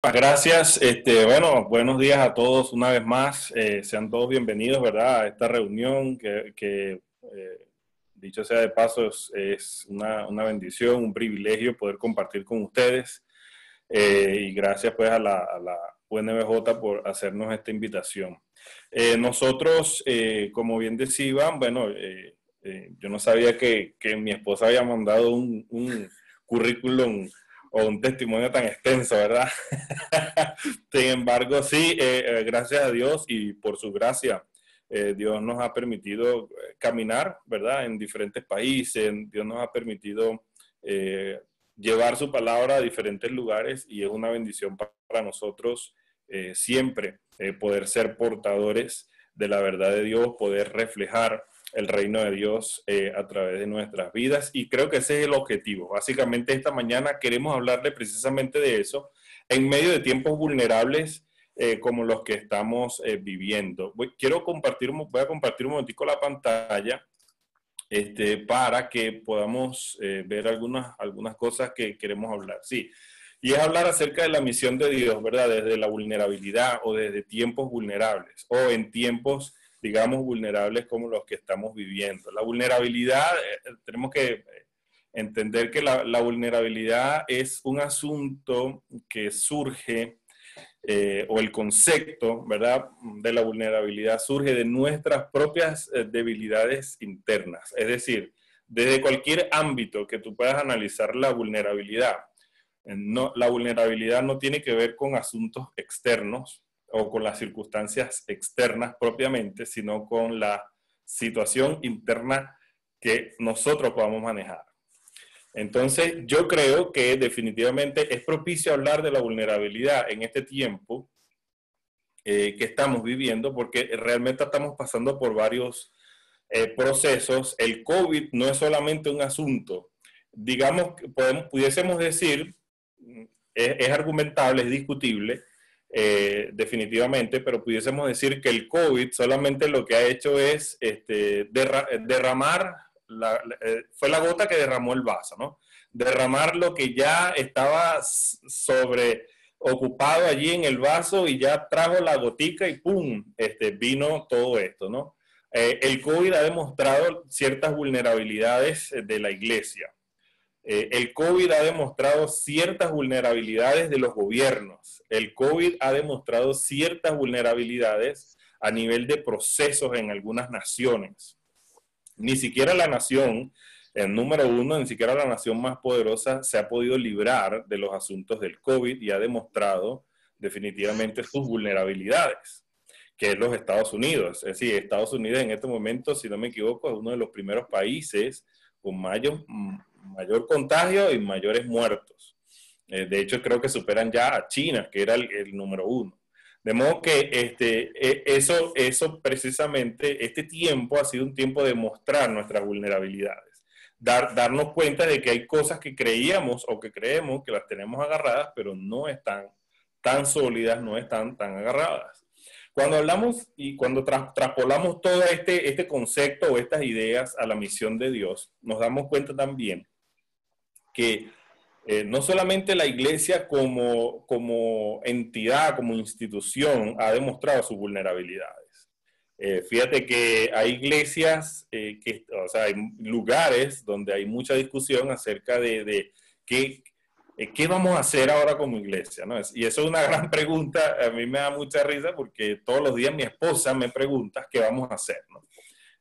Gracias. Este, bueno, buenos días a todos una vez más. Eh, sean todos bienvenidos, ¿verdad? A esta reunión que, eh, dicho sea de paso, es, una, bendición, un privilegio poder compartir con ustedes. Eh, y gracias pues a la, a UNBJ por hacernos esta invitación. nosotros, como bien decía, bueno, yo no sabía que, mi esposa había mandado un currículum o un testimonio tan extenso, ¿verdad? Sin embargo, sí, eh, eh, gracias a Dios y por su gracia, eh, Dios nos ha permitido caminar, ¿verdad? En diferentes países, Dios nos ha permitido llevar su palabra a diferentes lugares y es una bendición para nosotros siempre poder ser portadores de la verdad de Dios, poder reflejar el reino de Dios eh, a través de nuestras vidas. Y creo que ese es el objetivo. Básicamente esta mañana queremos hablarle precisamente de eso en medio de tiempos vulnerables eh, como los que estamos eh, viviendo. Voy, quiero compartir, voy a compartir un momentico la pantalla este, para que podamos ver algunas, algunas cosas que queremos hablar. Sí, y es hablar acerca de la misión de Dios, ¿verdad? Desde la vulnerabilidad o desde tiempos vulnerables o en tiempos digamos, vulnerables como los que estamos viviendo. La vulnerabilidad, eh, tenemos que eh, entender que la, vulnerabilidad es un asunto que surge, eh, o el concepto, ¿verdad?, de la vulnerabilidad surge de nuestras propias debilidades internas. Es decir, desde cualquier ámbito que tú puedas analizar la vulnerabilidad, no, la vulnerabilidad no tiene que ver con asuntos externos, o con las circunstancias externas propiamente, sino con la situación interna que nosotros podamos manejar. Entonces, yo creo que definitivamente es propicio hablar de la vulnerabilidad en este tiempo eh, que estamos viviendo, porque realmente estamos pasando por varios eh, procesos. El COVID no es solamente un asunto, digamos, podemos, pudiésemos decir, es, es argumentable, es discutible, eh, definitivamente, pero pudiésemos decir que el COVID solamente lo que ha hecho es este, derramar, eh, fue la gota que derramó el vaso, ¿no? Derramar lo que ya estaba sobre ocupado allí en el vaso y ya trajo la gotica y ¡pum! Este, vino todo esto, ¿no? Eh, el COVID ha demostrado ciertas vulnerabilidades de la iglesia. Eh, el COVID ha demostrado ciertas vulnerabilidades de los gobiernos. El COVID ha demostrado ciertas vulnerabilidades a nivel de procesos en algunas naciones. Ni siquiera la nación, el número uno, ni siquiera la nación más poderosa se ha podido librar de los asuntos del COVID y ha demostrado definitivamente sus vulnerabilidades, que es los Estados Unidos. Es decir, Estados Unidos en este momento, si no me equivoco, es uno de los primeros países con mayor, mayor contagio y mayores muertos. Eh, de hecho, creo que superan ya a China, que era el, número uno. De modo que este, e, eso, eso precisamente, este tiempo ha sido un tiempo de mostrar nuestras vulnerabilidades, Dar, darnos cuenta de que hay cosas que creíamos o que creemos que las tenemos agarradas, pero no están tan sólidas, no están tan agarradas. Cuando hablamos y cuando traspolamos todo este, este concepto o estas ideas a la misión de Dios, nos damos cuenta también que eh, no solamente la iglesia como, como entidad, como institución, ha demostrado sus vulnerabilidades. Eh, fíjate que hay iglesias, eh, que, o sea, hay lugares donde hay mucha discusión acerca de, de qué, qué vamos a hacer ahora como iglesia. ¿no? Y eso es una gran pregunta, a mí me da mucha risa porque todos los días mi esposa me pregunta qué vamos a hacer. ¿no?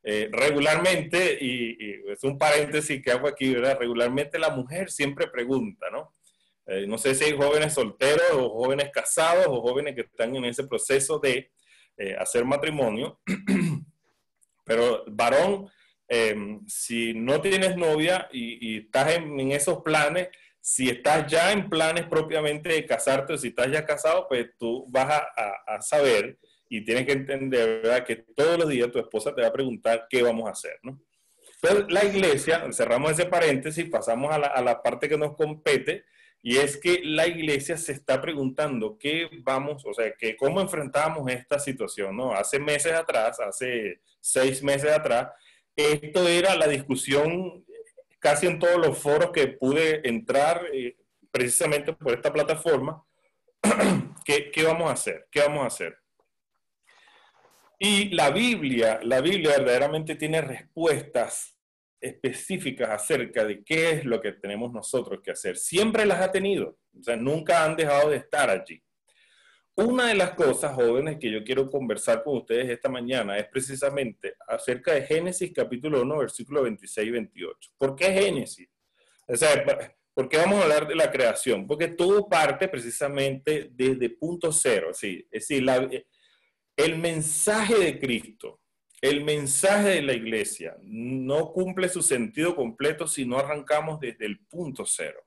Eh, regularmente, y, es un paréntesis que hago aquí, ¿verdad? Regularmente la mujer siempre pregunta, ¿no? Eh, no sé si hay jóvenes solteros o jóvenes casados o jóvenes que están en ese proceso de eh, hacer matrimonio, pero varón, em, si no tienes novia y, estás en, esos planes, si estás ya en planes propiamente de casarte o si estás ya casado, pues tú vas a saber y tienes que entender, ¿verdad? Que todos los días tu esposa te va a preguntar qué vamos a hacer, ¿no? La iglesia, cerramos ese paréntesis, pasamos a la, a la parte que nos compete, y es que la iglesia se está preguntando qué vamos, o sea, que cómo enfrentamos esta situación, ¿no? Hace meses atrás, hace seis meses atrás, esto era la discusión casi en todos los foros que pude entrar, eh, precisamente por esta plataforma, ¿Qué, ¿Qué vamos a hacer? ¿Qué vamos a hacer? Y la Biblia, la Biblia verdaderamente tiene respuestas específicas acerca de qué es lo que tenemos nosotros que hacer. Siempre las ha tenido, o sea, nunca han dejado de estar allí. Una de las cosas, jóvenes, que yo quiero conversar con ustedes esta mañana es precisamente acerca de Génesis capítulo 1, versículo 26 y 28. ¿Por qué Génesis? O sea, ¿por qué vamos a hablar de la creación? Porque todo parte precisamente desde punto cero, ¿sí? es decir, el mensaje de Cristo, el mensaje de la iglesia no cumple su sentido completo si no arrancamos desde el punto cero.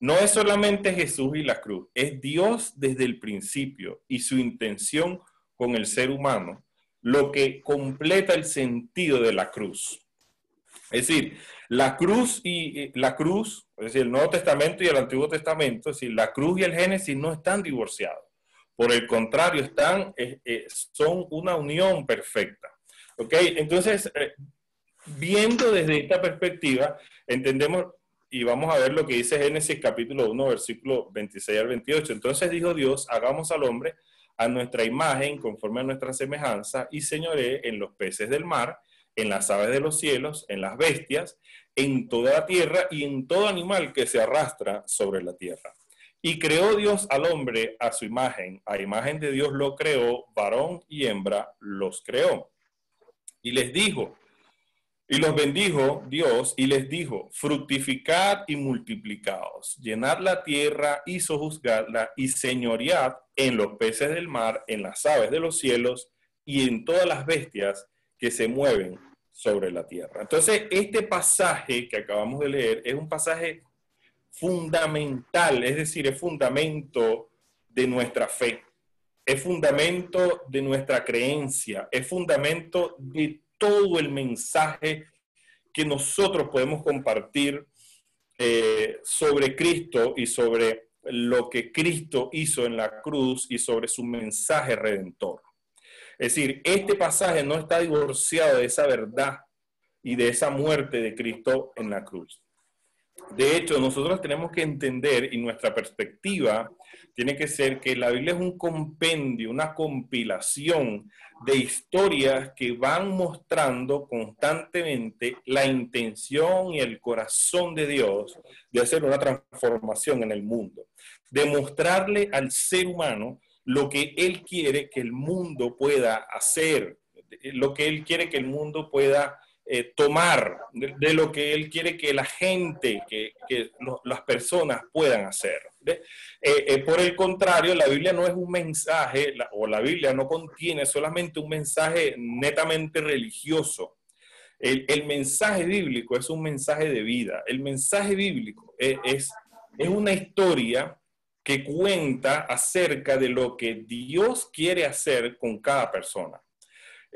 No es solamente Jesús y la cruz, es Dios desde el principio y su intención con el ser humano lo que completa el sentido de la cruz. Es decir, la cruz y la cruz, es decir, el Nuevo Testamento y el Antiguo Testamento, es decir, la cruz y el Génesis no están divorciados. Por el contrario, están, eh, eh, son una unión perfecta. ¿Ok? Entonces, eh, viendo desde esta perspectiva, entendemos y vamos a ver lo que dice Génesis capítulo 1, versículo 26 al 28. Entonces dijo Dios, hagamos al hombre a nuestra imagen, conforme a nuestra semejanza, y señoré en los peces del mar, en las aves de los cielos, en las bestias, en toda la tierra y en todo animal que se arrastra sobre la tierra. Y creó Dios al hombre a su imagen, a imagen de Dios lo creó, varón y hembra los creó. Y les dijo, y los bendijo Dios y les dijo, fructificad y multiplicaos, llenad la tierra y sojuzgadla y señoread en los peces del mar, en las aves de los cielos y en todas las bestias que se mueven sobre la tierra. Entonces, este pasaje que acabamos de leer es un pasaje fundamental, es decir, es fundamento de nuestra fe, es fundamento de nuestra creencia, es fundamento de todo el mensaje que nosotros podemos compartir eh, sobre Cristo y sobre lo que Cristo hizo en la cruz y sobre su mensaje redentor. Es decir, este pasaje no está divorciado de esa verdad y de esa muerte de Cristo en la cruz. De hecho, nosotros tenemos que entender y nuestra perspectiva tiene que ser que la Biblia es un compendio, una compilación de historias que van mostrando constantemente la intención y el corazón de Dios de hacer una transformación en el mundo, de mostrarle al ser humano lo que Él quiere que el mundo pueda hacer, lo que Él quiere que el mundo pueda eh, tomar de, lo que Él quiere que la gente, que, las personas puedan hacer. Eh, eh, por el contrario, la Biblia no es un mensaje, o la Biblia no contiene solamente un mensaje netamente religioso. El, mensaje bíblico es un mensaje de vida. El mensaje bíblico es, es una historia que cuenta acerca de lo que Dios quiere hacer con cada persona.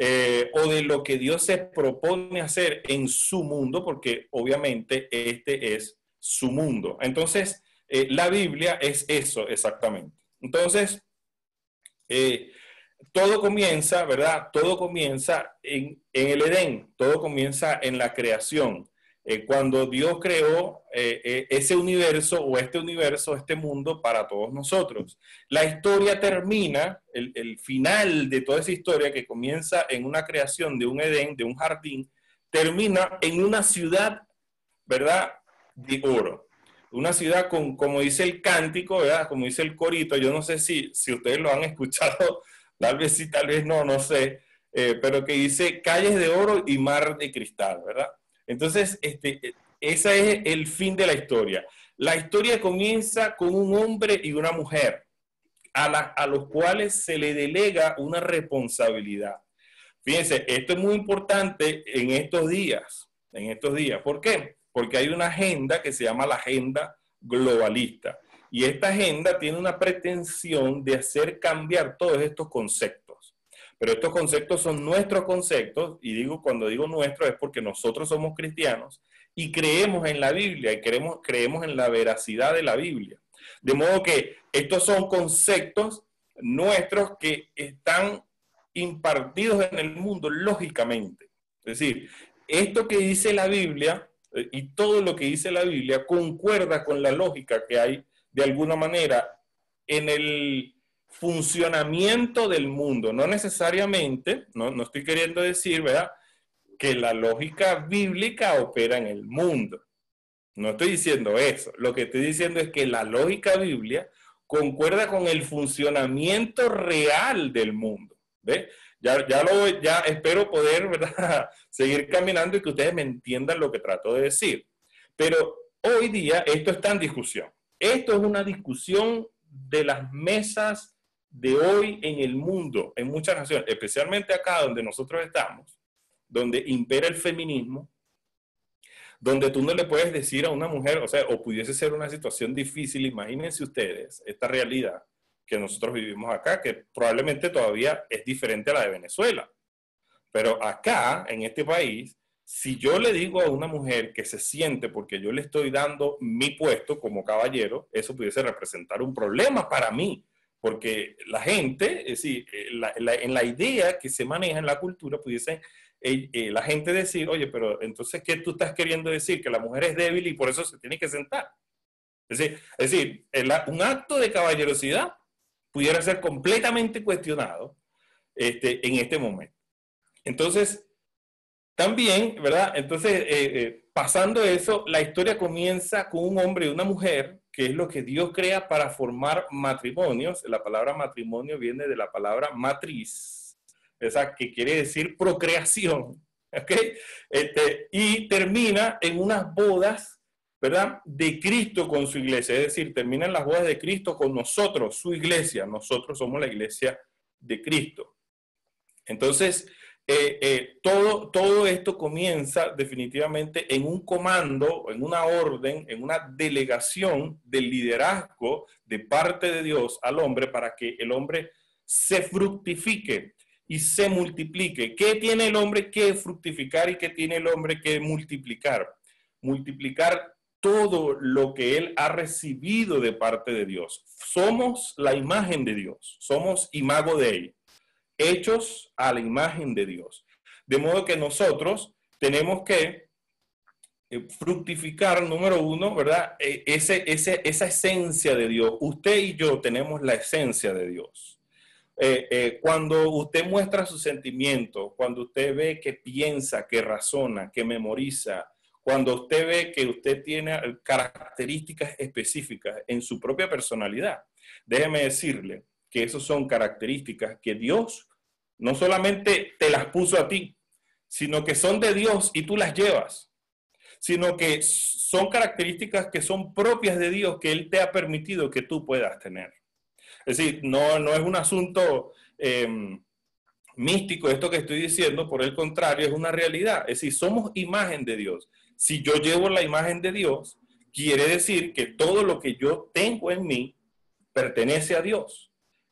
Eh, o de lo que Dios se propone hacer en su mundo, porque obviamente este es su mundo. Entonces, eh, la Biblia es eso exactamente. Entonces, eh, todo comienza, ¿verdad? Todo comienza en, en, el Edén, todo comienza en la creación. Eh, cuando Dios creó eh, eh, ese universo o este universo, este mundo para todos nosotros. La historia termina, el, el, final de toda esa historia que comienza en una creación de un Edén, de un jardín, termina en una ciudad, ¿verdad? De oro. Una ciudad con, como dice el cántico, ¿verdad? Como dice el corito, yo no sé si, si ustedes lo han escuchado, tal vez sí, tal vez no, no sé, pero que dice calles de oro y mar de cristal, ¿verdad? Entonces, este, ese es el fin de la historia. La historia comienza con un hombre y una mujer a, a los cuales se le delega una responsabilidad. Fíjense, esto es muy importante en estos días, en estos días. ¿Por qué? Porque hay una agenda que se llama la agenda globalista. Y esta agenda tiene una pretensión de hacer cambiar todos estos conceptos. Pero estos conceptos son nuestros conceptos, y digo cuando digo nuestros es porque nosotros somos cristianos y creemos en la Biblia y creemos, creemos en la veracidad de la Biblia. De modo que estos son conceptos nuestros que están impartidos en el mundo lógicamente. Es decir, esto que dice la Biblia eh, y todo lo que dice la Biblia concuerda con la lógica que hay de alguna manera en el funcionamiento del mundo. No necesariamente, no, no estoy queriendo decir, ¿verdad? Que la lógica bíblica opera en el mundo. No estoy diciendo eso. Lo que estoy diciendo es que la lógica biblia concuerda con el funcionamiento real del mundo. ¿Ve? Ya, ya, lo, ya espero poder ¿verdad? seguir caminando y que ustedes me entiendan lo que trato de decir. Pero hoy día esto está en discusión. Esto es una discusión de las mesas de hoy en el mundo, en muchas naciones, especialmente acá donde nosotros estamos, donde impera el feminismo, donde tú no le puedes decir a una mujer, o sea, o pudiese ser una situación difícil, imagínense ustedes esta realidad que nosotros vivimos acá, que probablemente todavía es diferente a la de Venezuela. Pero acá, en este país, si yo le digo a una mujer que se siente porque yo le estoy dando mi puesto como caballero, eso pudiese representar un problema para mí, porque la gente, es decir, eh, en la idea que se maneja en la cultura, pudiese eh, la gente decir, oye, pero entonces, ¿qué tú estás queriendo decir? Que la mujer es débil y por eso se tiene que sentar. Es decir, es decir un acto de caballerosidad pudiera ser completamente cuestionado este, en este momento. Entonces, también, ¿verdad? Entonces, eh, eh, pasando eso, la historia comienza con un hombre y una mujer, que es lo que Dios crea para formar matrimonios. La palabra matrimonio viene de la palabra matriz, esa que quiere decir procreación, ¿ok? Este, y termina en unas bodas, ¿verdad? De Cristo con su iglesia, es decir, terminan las bodas de Cristo con nosotros, su iglesia, nosotros somos la iglesia de Cristo. Entonces, eh, eh, todo, todo esto comienza definitivamente en un comando, en una orden, en una delegación del liderazgo de parte de Dios al hombre para que el hombre se fructifique y se multiplique. ¿Qué tiene el hombre que fructificar y qué tiene el hombre que multiplicar? Multiplicar todo lo que él ha recibido de parte de Dios. Somos la imagen de Dios, somos imago de él, hechos a la imagen de Dios. De modo que nosotros tenemos que eh, fructificar, número uno, ¿verdad? E, ese, ese, esa esencia de Dios. Usted y yo tenemos la esencia de Dios. Eh, eh, cuando usted muestra sus sentimientos, cuando usted ve que piensa, que razona, que memoriza, cuando usted ve que usted tiene características específicas en su propia personalidad, déjeme decirle que esas son características que Dios no solamente te las puso a ti, sino que son de Dios y tú las llevas, sino que son características que son propias de Dios que Él te ha permitido que tú puedas tener. Es decir, no, no es un asunto em, místico esto que estoy diciendo, por el contrario, es una realidad. Es decir, somos imagen de Dios. Si yo llevo la imagen de Dios, quiere decir que todo lo que yo tengo en mí pertenece a Dios.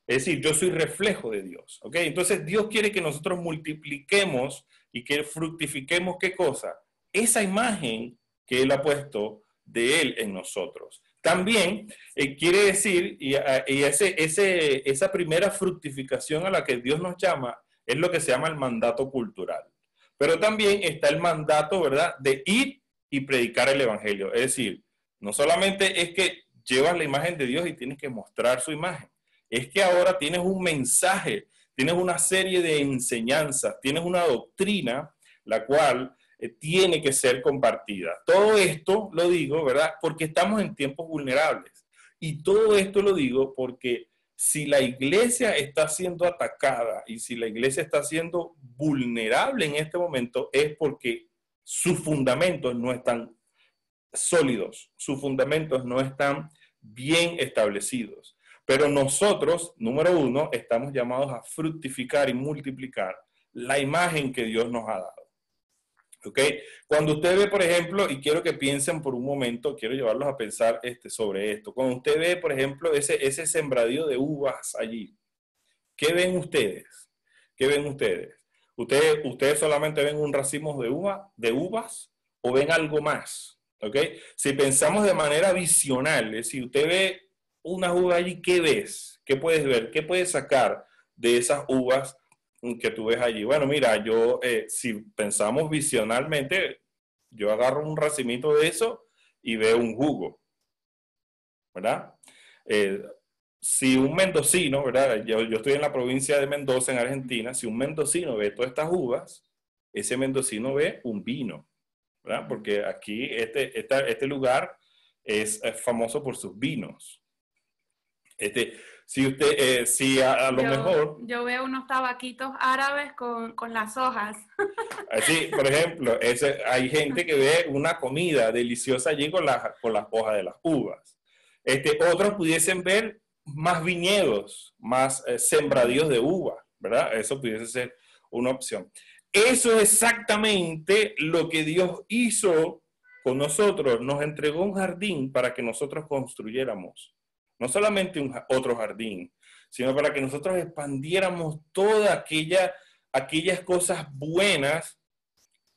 Es decir, yo soy reflejo de Dios. ¿ok? Entonces Dios quiere que nosotros multipliquemos y que fructifiquemos qué cosa? Esa imagen que Él ha puesto de Él en nosotros. También eh, quiere decir, y, ese, ese, esa primera fructificación a la que Dios nos llama es lo que se llama el mandato cultural. Pero también está el mandato, ¿verdad?, de ir y predicar el Evangelio. Es decir, no solamente es que llevas la imagen de Dios y tienes que mostrar su imagen, es que ahora tienes un mensaje, tienes una serie de enseñanzas, tienes una doctrina, la cual eh, tiene que ser compartida. Todo esto lo digo, ¿verdad? Porque estamos en tiempos vulnerables. Y todo esto lo digo porque si la iglesia está siendo atacada y si la iglesia está siendo vulnerable en este momento es porque sus fundamentos no están sólidos, sus fundamentos no están bien establecidos. Pero nosotros, número uno, estamos llamados a fructificar y multiplicar la imagen que Dios nos ha dado. ¿Ok? Cuando usted ve, por ejemplo, y quiero que piensen por un momento, quiero llevarlos a pensar este, sobre esto. Cuando usted ve, por ejemplo, ese, ese sembradío de uvas allí, ¿qué ven ustedes? ¿Qué ven ustedes? ¿Ustedes, ustedes solamente ven un racimo de, uva, de uvas o ven algo más? ¿Ok? Si pensamos de manera visional, si usted ve una uva allí, ¿qué ves? ¿Qué puedes ver? ¿Qué puedes sacar de esas uvas que tú ves allí. Bueno, mira, yo, eh, si pensamos visionalmente, yo agarro un racimito de eso y veo un jugo, ¿verdad? Eh, si un mendocino, ¿verdad? Yo, yo estoy en la provincia de Mendoza, en Argentina, si un mendocino ve todas estas uvas, ese mendocino ve un vino, ¿verdad? Porque aquí este, este lugar es, famoso por sus vinos. Este, si usted, eh, si a, lo mejor... Yo veo unos tabaquitos árabes con, con las hojas. Así, por ejemplo, ese, hay gente que ve una comida deliciosa allí con, la, con las hojas de las uvas. Este, otros pudiesen ver más viñedos, más eh, sembradíos de uva, ¿verdad? Eso pudiese ser una opción. Eso es exactamente lo que Dios hizo con nosotros. Nos entregó un jardín para que nosotros construyéramos. No solamente un, otro jardín, sino para que nosotros expandiéramos todas aquella, aquellas cosas buenas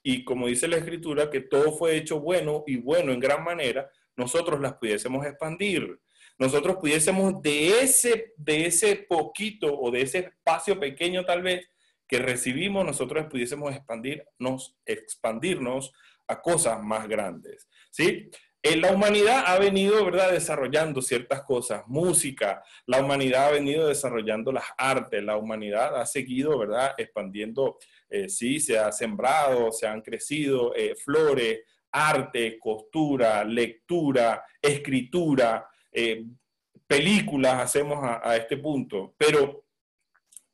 y como dice la escritura, que todo fue hecho bueno y bueno en gran manera, nosotros las pudiésemos expandir. Nosotros pudiésemos de ese, de ese poquito o de ese espacio pequeño tal vez que recibimos, nosotros pudiésemos expandirnos, expandirnos a cosas más grandes. ¿sí? En la humanidad ha venido, ¿verdad?, desarrollando ciertas cosas, música, la humanidad ha venido desarrollando las artes, la humanidad ha seguido, ¿verdad?, expandiendo, eh, sí, se ha sembrado, se han crecido eh, flores, arte, costura, lectura, escritura, eh, películas hacemos a, este punto, pero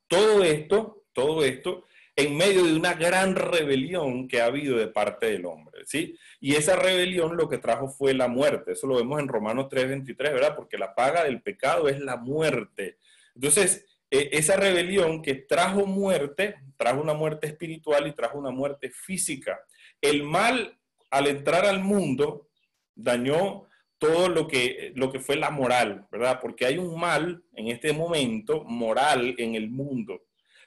todo esto, todo esto en medio de una gran rebelión que ha habido de parte del hombre, ¿sí? Y esa rebelión lo que trajo fue la muerte, eso lo vemos en Romanos 3:23, ¿verdad? Porque la paga del pecado es la muerte. Entonces, e, esa rebelión que trajo muerte, trajo una muerte espiritual y trajo una muerte física. El mal, al entrar al mundo, dañó todo lo que, lo que fue la moral, ¿verdad? Porque hay un mal en este momento moral en el mundo.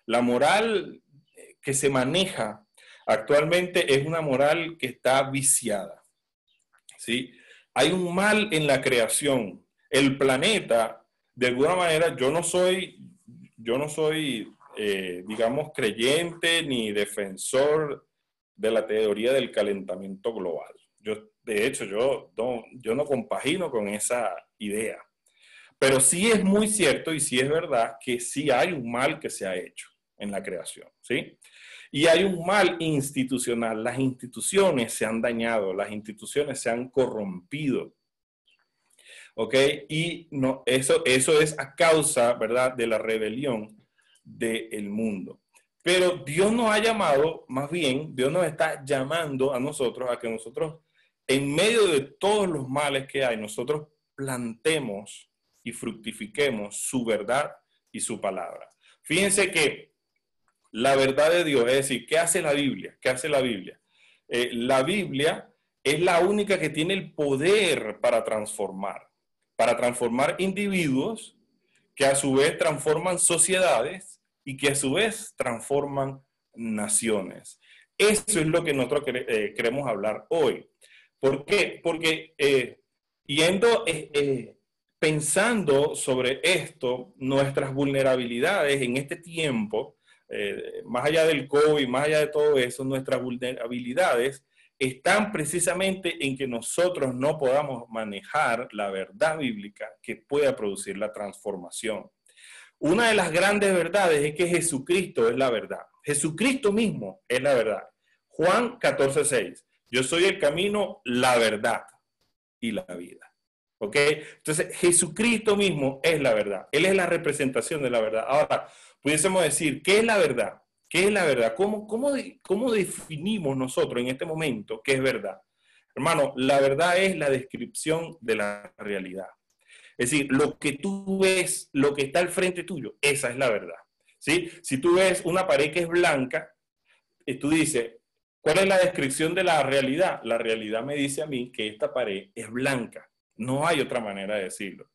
La moral eh, que se maneja actualmente es una moral que está viciada, ¿sí? Hay un mal en la creación. El planeta, de alguna manera, yo no soy, yo no soy, eh, digamos, creyente ni defensor de la teoría del calentamiento global. Yo de hecho, yo no, yo no compagino con esa idea. Pero sí es muy cierto y sí es verdad que sí hay un mal que se ha hecho en la creación, ¿sí? Y hay un mal institucional. Las instituciones se han dañado, las instituciones se han corrompido. ¿Ok? Y no, eso, eso es a causa, ¿verdad?, de la rebelión del mundo. Pero Dios nos ha llamado, más bien, Dios nos está llamando a nosotros a que nosotros en medio de todos los males que hay, nosotros plantemos y fructifiquemos su verdad y su palabra. Fíjense que la verdad de Dios, es decir, ¿qué hace la Biblia? ¿Qué hace la Biblia? Eh, la Biblia es la única que tiene el poder para transformar, para transformar individuos que a su vez transforman sociedades y que a su vez transforman naciones. Eso es lo que nosotros eh, queremos hablar hoy. ¿Por qué? Porque eh, yendo, pensando sobre esto, nuestras vulnerabilidades en este tiempo, más allá del COVID, más allá de todo eso, nuestras vulnerabilidades están precisamente en que nosotros no podamos manejar la verdad bíblica que pueda producir la transformación. Una de las grandes verdades es que Jesucristo es la verdad. Jesucristo mismo es la verdad. Juan 14, 6. Yo soy el camino, la verdad y la vida. ¿Ok? Entonces, Jesucristo mismo es la verdad. Él es la representación de la verdad. Ahora, pudiésemos decir, ¿qué es la verdad? ¿Qué es la verdad? ¿Cómo, cómo, cómo definimos nosotros en este momento qué es verdad? Hermano, la verdad es la descripción de la realidad. Es decir, lo que tú ves, lo que está al frente tuyo, esa es la verdad. ¿Sí? Si tú ves una pared que es blanca, y tú dices, ¿Cuál es la descripción de la realidad? La realidad me dice a mí que esta pared es blanca. No hay otra manera de decirlo.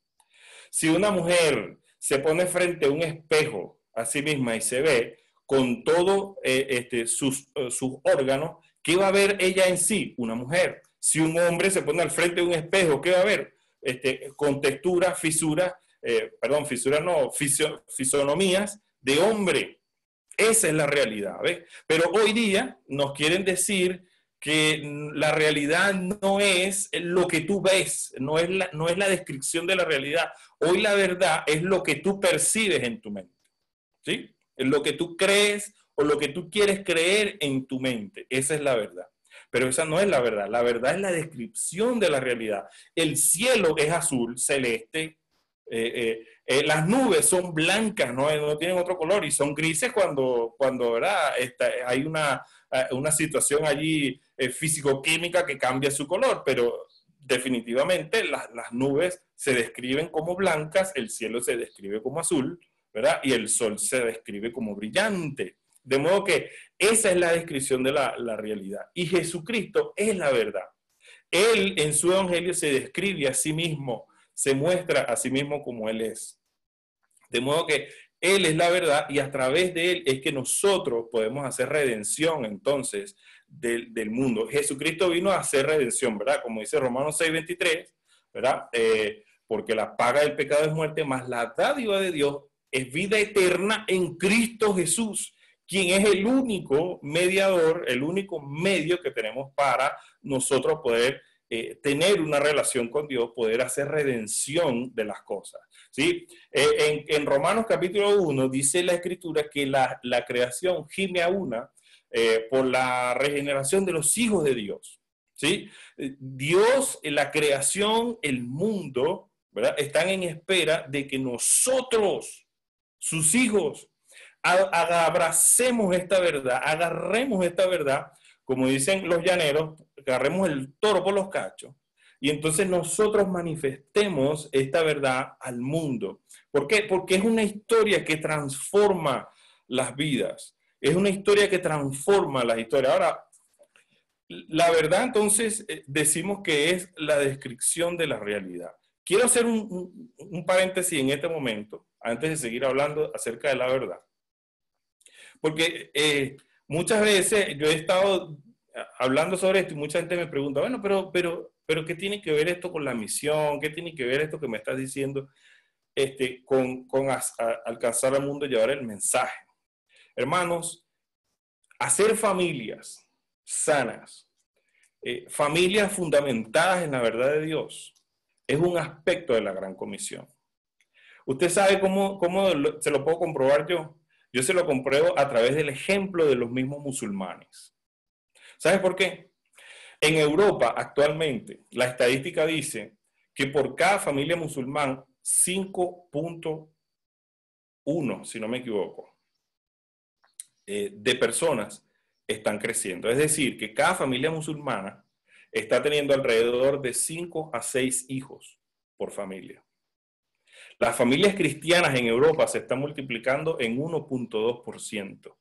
Si una mujer se pone frente a un espejo a sí misma y se ve con todos eh, este, sus, eh, sus órganos, ¿qué va a ver ella en sí? Una mujer. Si un hombre se pone al frente de un espejo, ¿qué va a ver? Este, con textura, fisura, eh, perdón, fisura no, fisonomías de hombre. Esa es la realidad. Pero hoy día nos quieren decir que la realidad no es lo que tú ves, no es la, no es la descripción de la realidad. Hoy la verdad es lo que tú percibes en tu mente. Lo que tú crees o lo que tú quieres creer en tu mente. Esa es la verdad. Pero esa no es la verdad. La verdad es la descripción de la realidad. El cielo es azul, celeste. Eh, eh, eh, las nubes son blancas, ¿no? no tienen otro color y son grises cuando, cuando ¿verdad? hay una, una situación allí físico-química que cambia su color, pero definitivamente las, las nubes se describen como blancas, el cielo se describe como azul, ¿verdad? Y el sol se describe como brillante. De modo que esa es la descripción de la, realidad. Y Jesucristo es la verdad. Él en su evangelio se describe a sí mismo, se muestra a sí mismo como Él es. De modo que Él es la verdad y a través de Él es que nosotros podemos hacer redención entonces del, mundo. Jesucristo vino a hacer redención, ¿verdad? Como dice Romanos 6:23, ¿verdad? Eh, porque la paga del pecado es muerte, más la dádiva de Dios es vida eterna en Cristo Jesús quien es el único mediador, el único medio que tenemos para nosotros poder eh, tener una relación con Dios, poder hacer redención de las cosas. ¿sí? Eh, en, Romanos capítulo 1 dice la escritura que la, creación gime a una eh, por la regeneración de los hijos de Dios. ¿sí? Dios, la creación, el mundo, ¿verdad? están en espera de que nosotros, sus hijos, abracemos esta verdad, agarremos esta verdad, como dicen los llaneros, agarremos el toro por los cachos, y entonces nosotros manifestemos esta verdad al mundo. ¿Por qué? Porque es una historia que transforma las vidas, es una historia que transforma las historias. Ahora, la verdad entonces eh, decimos que es la descripción de la realidad. Quiero hacer un, un paréntesis en este momento, antes de seguir hablando acerca de la verdad. Porque eh, muchas veces yo he estado hablando sobre esto y mucha gente me pregunta, bueno, pero, pero, pero ¿qué tiene que ver esto con la misión? ¿Qué tiene que ver esto que me estás diciendo este, con, con alcanzar al mundo y llevar el mensaje? Hermanos, hacer familias sanas, eh, familias fundamentadas en la verdad de Dios, es un aspecto de la gran comisión. ¿Usted sabe cómo, cómo se lo puedo comprobar yo? Yo se lo compruebo a través del ejemplo de los mismos musulmanes. ¿Sabes por qué? En Europa actualmente la estadística dice que por cada familia musulmán 5.1, si no me equivoco, eh, de personas están creciendo. Es decir, que cada familia musulmana está teniendo alrededor de 5 a 6 hijos por familia. Las familias cristianas en Europa se están multiplicando en 1.2%.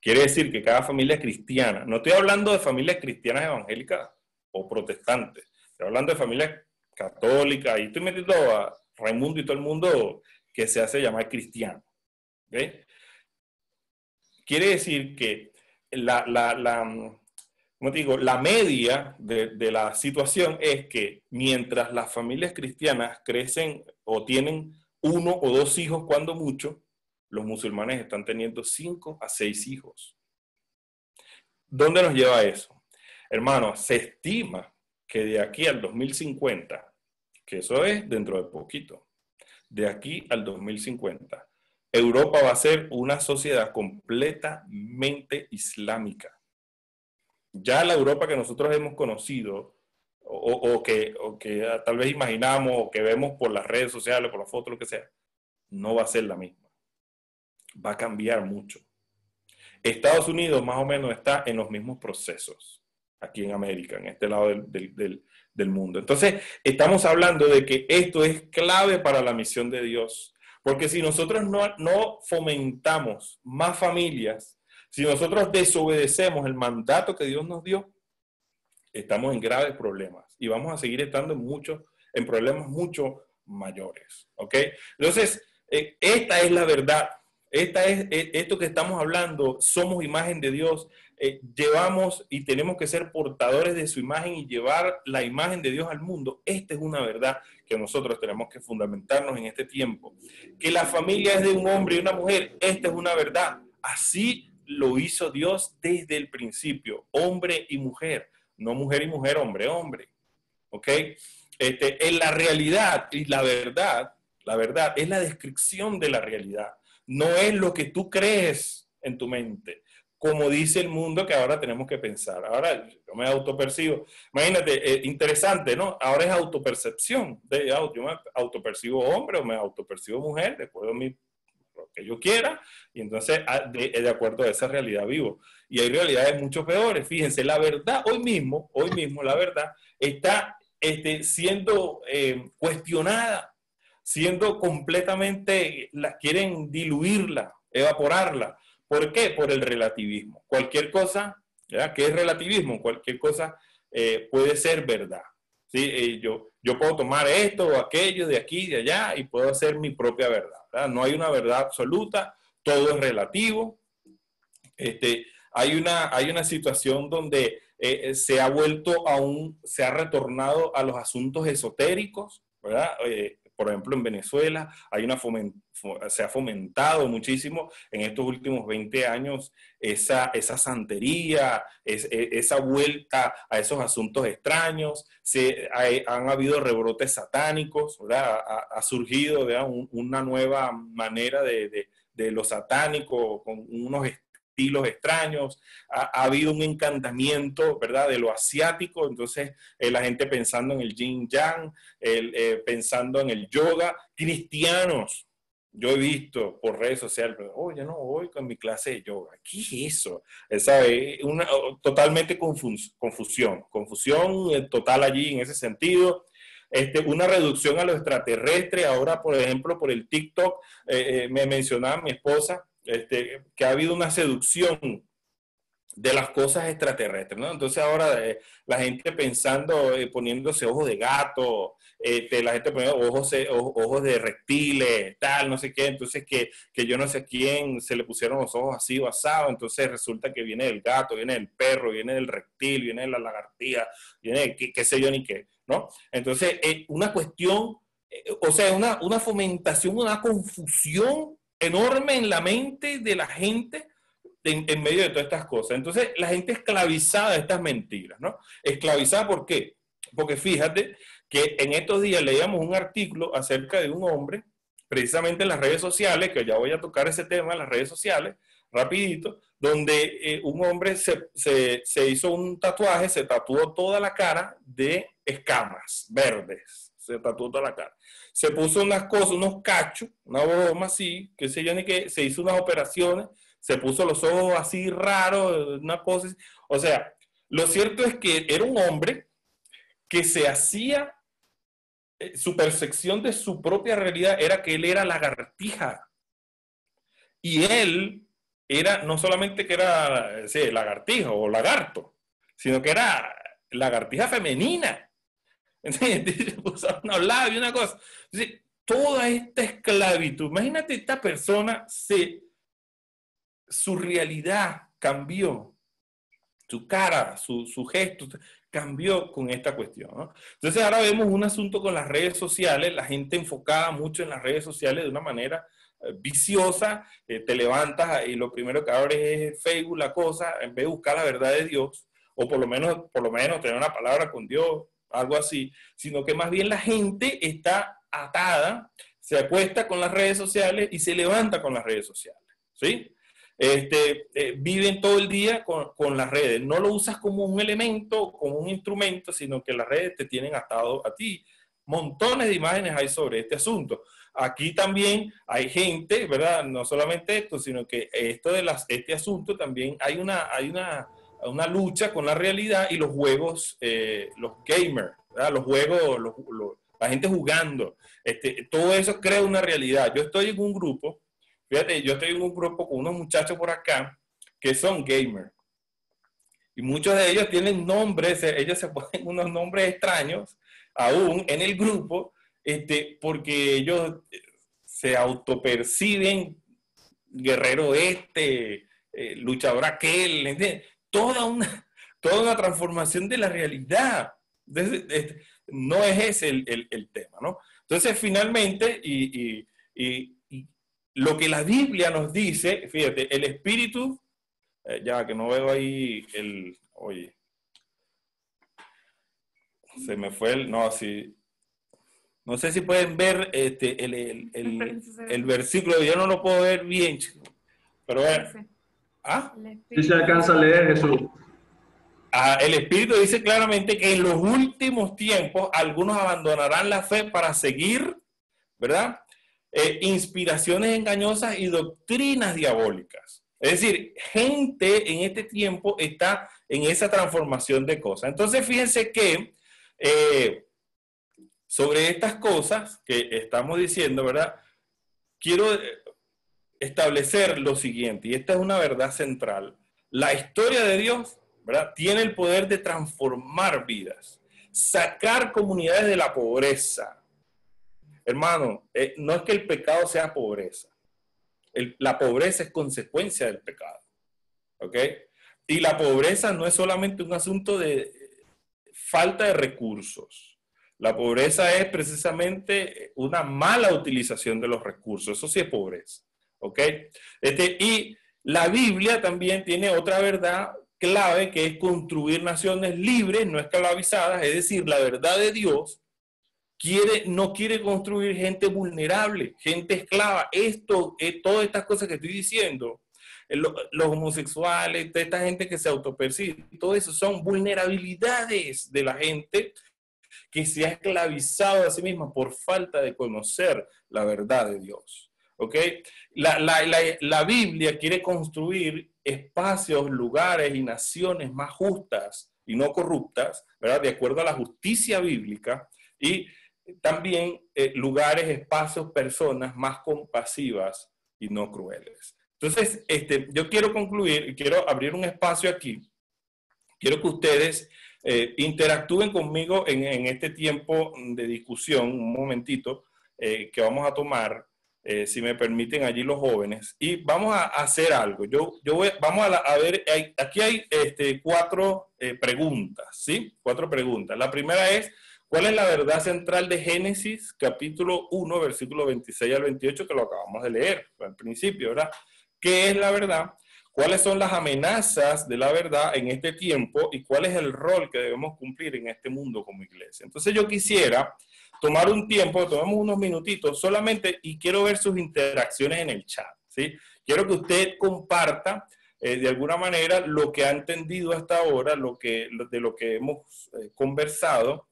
Quiere decir que cada familia cristiana, no estoy hablando de familias cristianas evangélicas o protestantes, estoy hablando de familias católicas, y estoy metiendo a Raimundo y todo el mundo que se hace llamar cristiano. Quiere decir que la, como digo, la media de, la situación es que mientras las familias cristianas crecen o tienen uno o dos hijos cuando mucho, los musulmanes están teniendo cinco a seis hijos. ¿Dónde nos lleva eso? Hermanos, se estima que de aquí al 2050, que eso es dentro de poquito, de aquí al 2050, Europa va a ser una sociedad completamente islámica ya la Europa que nosotros hemos conocido o, que, tal vez imaginamos o que vemos por las redes sociales, por las fotos, lo que sea, no va a ser la misma. Va a cambiar mucho. Estados Unidos más o menos está en los mismos procesos aquí en América, en este lado del, del mundo. Entonces, estamos hablando de que esto es clave para la misión de Dios, porque si nosotros no, no fomentamos más familias, si nosotros desobedecemos el mandato que Dios nos dio, estamos en graves problemas y vamos a seguir estando en muchos, en problemas mucho mayores. ¿Ok? Entonces, eh, esta es la verdad. Esta es, eh, esto que estamos hablando, somos imagen de Dios, eh, llevamos y tenemos que ser portadores de su imagen y llevar la imagen de Dios al mundo. Esta es una verdad que nosotros tenemos que fundamentarnos en este tiempo. Que la familia es de un hombre y una mujer, esta es una verdad. Así lo hizo Dios desde el principio, hombre y mujer, no mujer y mujer, hombre, hombre. ¿Ok? Este, en la realidad y la verdad, La verdad es la descripción de la realidad. No es lo que tú crees en tu mente, como dice el mundo que ahora tenemos que pensar. Ahora yo me autopercibo. Imagínate, eh, interesante, ¿no? Ahora es autopercepción. De, yo me autopercibo hombre o me autopercibo mujer, de mi lo que yo quiera, y entonces ah, de, de, acuerdo a esa realidad vivo. Y hay realidades mucho peores. Fíjense, la verdad hoy mismo, hoy mismo la verdad está este, siendo eh, cuestionada, siendo completamente, la, quieren diluirla, evaporarla. ¿Por qué? Por el relativismo. Cualquier cosa, ¿ya? ¿qué es relativismo? Cualquier cosa eh, puede ser verdad. Eh, yo, yo puedo tomar esto o aquello de aquí, de allá y puedo hacer mi propia verdad. No hay una verdad absoluta, todo es relativo. Este, hay, una, hay una situación donde eh, se ha vuelto a un, se ha retornado a los asuntos esotéricos, ¿verdad? Eh, por ejemplo, en Venezuela hay una se ha fomentado muchísimo en estos últimos 20 años esa, esa santería, e, esa vuelta a esos asuntos extraños, se, han habido rebrotes satánicos, ¿verdad? Ha, surgido una nueva manera de, de, de lo satánico, con unos estilos extraños, ha, habido un encantamiento, ¿verdad?, de lo asiático, entonces eh, la gente pensando en el yin yang, eh, pensando en el yoga, cristianos, yo he visto por redes sociales, oye, no voy con mi clase de yoga. ¿Qué es eso? Esa es una totalmente confusión, confusión eh, total allí en ese sentido. Este, una reducción a lo extraterrestre. Ahora, por ejemplo, por el TikTok, me mencionaba mi esposa este, que ha habido una seducción de las cosas extraterrestres, ¿no? Entonces ahora eh, la gente pensando, eh, poniéndose ojos de gato, este, la gente poniendo ojos, ojos de reptiles, tal, no sé qué, entonces que, que, yo no sé quién se le pusieron los ojos así o asado, entonces resulta que viene del gato, viene del perro, viene del reptil, viene la lagartija, viene qué, sé yo ni qué, ¿no? Entonces, es una cuestión, eh, o sea, una, una fomentación, una confusión enorme en la mente de la gente en, medio de todas estas cosas. Entonces, la gente esclavizada de estas mentiras, ¿no? Esclavizada, ¿por qué? Porque fíjate que en estos días leíamos un artículo acerca de un hombre, precisamente en las redes sociales, que ya voy a tocar ese tema en las redes sociales, rapidito, donde eh, un hombre se, se, hizo un tatuaje, se tatuó toda la cara de escamas verdes, se tatuó toda la cara se puso unas cosas, unos cachos, una broma así, que se yo ni que, se hizo unas operaciones, se puso los ojos así raros, una cosa O sea, lo cierto es que era un hombre que se hacía, eh, su percepción de su propia realidad era que él era lagartija. Y él era, no solamente que era sí, lagartijo o lagarto, sino que era lagartija femenina. Entonces, una labio, una cosa. toda esta esclavitud, imagínate esta persona, se, su realidad cambió, su cara, su, su gesto cambió con esta cuestión. Entonces ahora vemos un asunto con las redes sociales, la gente enfocada mucho en las redes sociales de una manera eh, viciosa, eh, te levantas y lo primero que abres es Facebook, la cosa, en vez de buscar la verdad de Dios, o por lo menos, por lo menos tener una palabra con Dios, algo así, sino que más bien la gente está atada, se acuesta con las redes sociales y se levanta con las redes sociales, ¿sí? Este, eh, viven todo el día con, con, las redes. No lo usas como un elemento, como un instrumento, sino que las redes te tienen atado a ti. Montones de imágenes hay sobre este asunto. Aquí también hay gente, ¿verdad? No solamente esto, sino que esto de las, este asunto también hay una, hay una, una lucha con la realidad y los juegos, eh, los gamers, los juegos, la gente jugando. Este, todo eso crea una realidad. Yo estoy en un grupo, fíjate, yo estoy en un grupo con unos muchachos por acá que son gamers. Y muchos de ellos tienen nombres, ellos se ponen unos nombres extraños aún en el grupo, este, porque ellos se autoperciben guerrero este, eh, luchador aquel, ¿entiendes? Toda una, toda una transformación de la realidad. No es ese el, tema, ¿no? Entonces, finalmente, y, lo que la Biblia nos dice, fíjate, el espíritu, eh, ya que no veo ahí el, oye, se me fue el, no, así, No sé si pueden ver este, el, el, versículo, yo no lo puedo ver bien, pero bueno. ¿Ah? Sí se alcanza a leer Jesús. Ah, el Espíritu dice claramente que en los últimos tiempos algunos abandonarán la fe para seguir, ¿verdad? Eh, inspiraciones engañosas y doctrinas diabólicas. Es decir, gente en este tiempo está en esa transformación de cosas. Entonces, fíjense que eh, sobre estas cosas que estamos diciendo, ¿verdad? Quiero eh, establecer lo siguiente, y esta es una verdad central. La historia de Dios. Tiene el poder de transformar vidas, sacar comunidades de la pobreza, Hermano, eh, no es que el pecado sea pobreza. la pobreza es consecuencia del pecado. ¿Ok? Y la pobreza no es solamente un asunto de falta de recursos. La pobreza es precisamente una mala utilización de los recursos. Eso sí es pobreza. ¿Ok? Este, y la Biblia también tiene otra verdad clave que es construir naciones libres, no esclavizadas, es decir, la verdad de Dios quiere, no quiere construir gente vulnerable, gente esclava. Esto, eh, todas estas cosas que estoy diciendo, eh, los homosexuales, toda esta gente que se autopercibe, todo eso son vulnerabilidades de la gente que se ha esclavizado a sí misma por falta de conocer la verdad de Dios. ¿Ok? La, la, la, la Biblia quiere construir espacios, lugares y naciones más justas y no corruptas, ¿verdad? De acuerdo a la justicia bíblica. Y también eh, lugares, espacios, personas más compasivas y no crueles. Entonces, este, yo quiero concluir y quiero abrir un espacio aquí. Quiero que ustedes eh, interactúen conmigo en, este tiempo de discusión, un momentito, eh, que vamos a tomar, si me permiten allí los jóvenes, y vamos a, hacer algo. Yo, yo voy, vamos a, ver, aquí hay este, cuatro preguntas, ¿sí? Cuatro preguntas. La primera es, ¿Cuál es la verdad central de Génesis, capítulo 1, versículo 26 al 28, que lo acabamos de leer al principio, ¿verdad? ¿Qué es la verdad? ¿Cuáles son las amenazas de la verdad en este tiempo y cuál es el rol que debemos cumplir en este mundo como iglesia? Entonces yo quisiera tomar un tiempo, tomamos unos minutitos solamente y quiero ver sus interacciones en el chat, ¿sí? Quiero que usted comparta eh, de alguna manera lo que ha entendido hasta ahora, lo que, de lo que hemos eh, conversado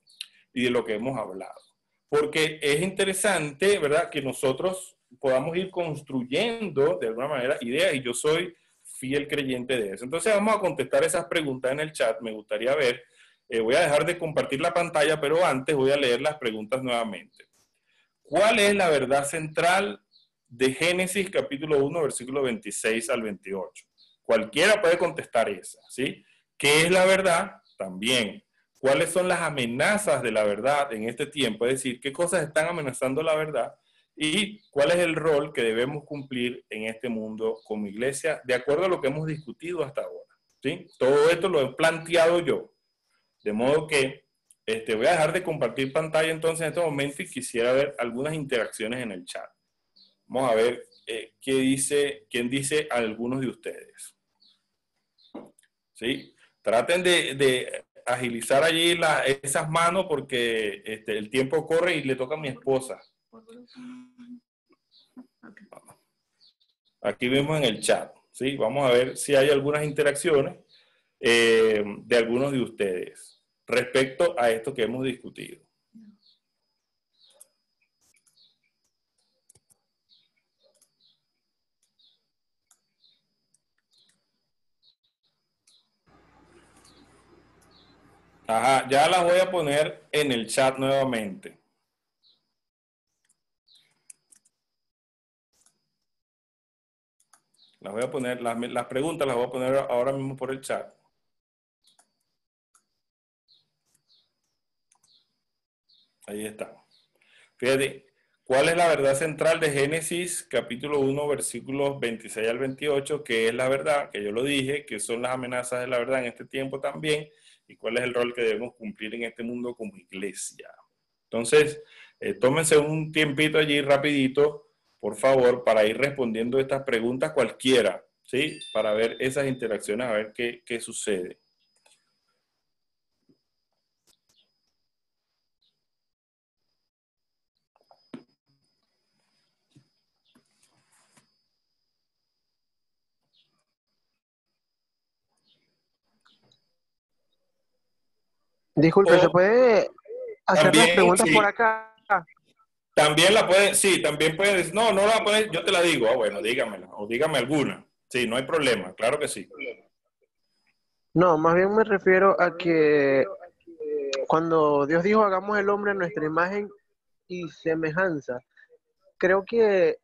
y de lo que hemos hablado. Porque es interesante, ¿verdad?, que nosotros podamos ir construyendo de alguna manera ideas y yo soy fiel creyente de eso. Entonces vamos a contestar esas preguntas en el chat, me gustaría ver. Eh, voy a dejar de compartir la pantalla, pero antes voy a leer las preguntas nuevamente. ¿Cuál es la verdad central de Génesis capítulo 1, versículo 26 al 28? Cualquiera puede contestar esa, ¿sí? ¿Qué es la verdad? También cuáles son las amenazas de la verdad en este tiempo, es decir, qué cosas están amenazando la verdad y cuál es el rol que debemos cumplir en este mundo como iglesia, de acuerdo a lo que hemos discutido hasta ahora. ¿sí? Todo esto lo he planteado yo, de modo que este, voy a dejar de compartir pantalla entonces en este momento y quisiera ver algunas interacciones en el chat. Vamos a ver eh, qué dice, quién dice algunos de ustedes. ¿Sí? Traten de agilizar allí esas manos porque este, el tiempo corre y le toca a mi esposa. Aquí vemos en el chat, ¿sí? Vamos a ver si hay algunas interacciones eh, de algunos de ustedes respecto a esto que hemos discutido. Ajá, ya las voy a poner en el chat nuevamente. Las voy a poner, las, preguntas las voy a poner ahora mismo por el chat. Ahí está. Fíjate, ¿cuál es la verdad central de Génesis capítulo 1, versículos 26 al 28? Que es la verdad, que yo lo dije, que son las amenazas de la verdad en este tiempo también y cuál es el rol que debemos cumplir en este mundo como iglesia. Entonces, eh, tómense un tiempito allí rapidito, por favor, para ir respondiendo estas preguntas cualquiera, ¿sí? Para ver esas interacciones, a ver qué, qué sucede. Disculpe, ¿se puede hacer las preguntas por acá? También la puede, sí, también puede decir, no, no la puede, yo te la digo, ah, bueno, dígamela, o dígame alguna. Sí, no hay problema, claro que sí. No, más bien me refiero a que cuando Dios dijo hagamos el hombre a nuestra imagen y semejanza, creo que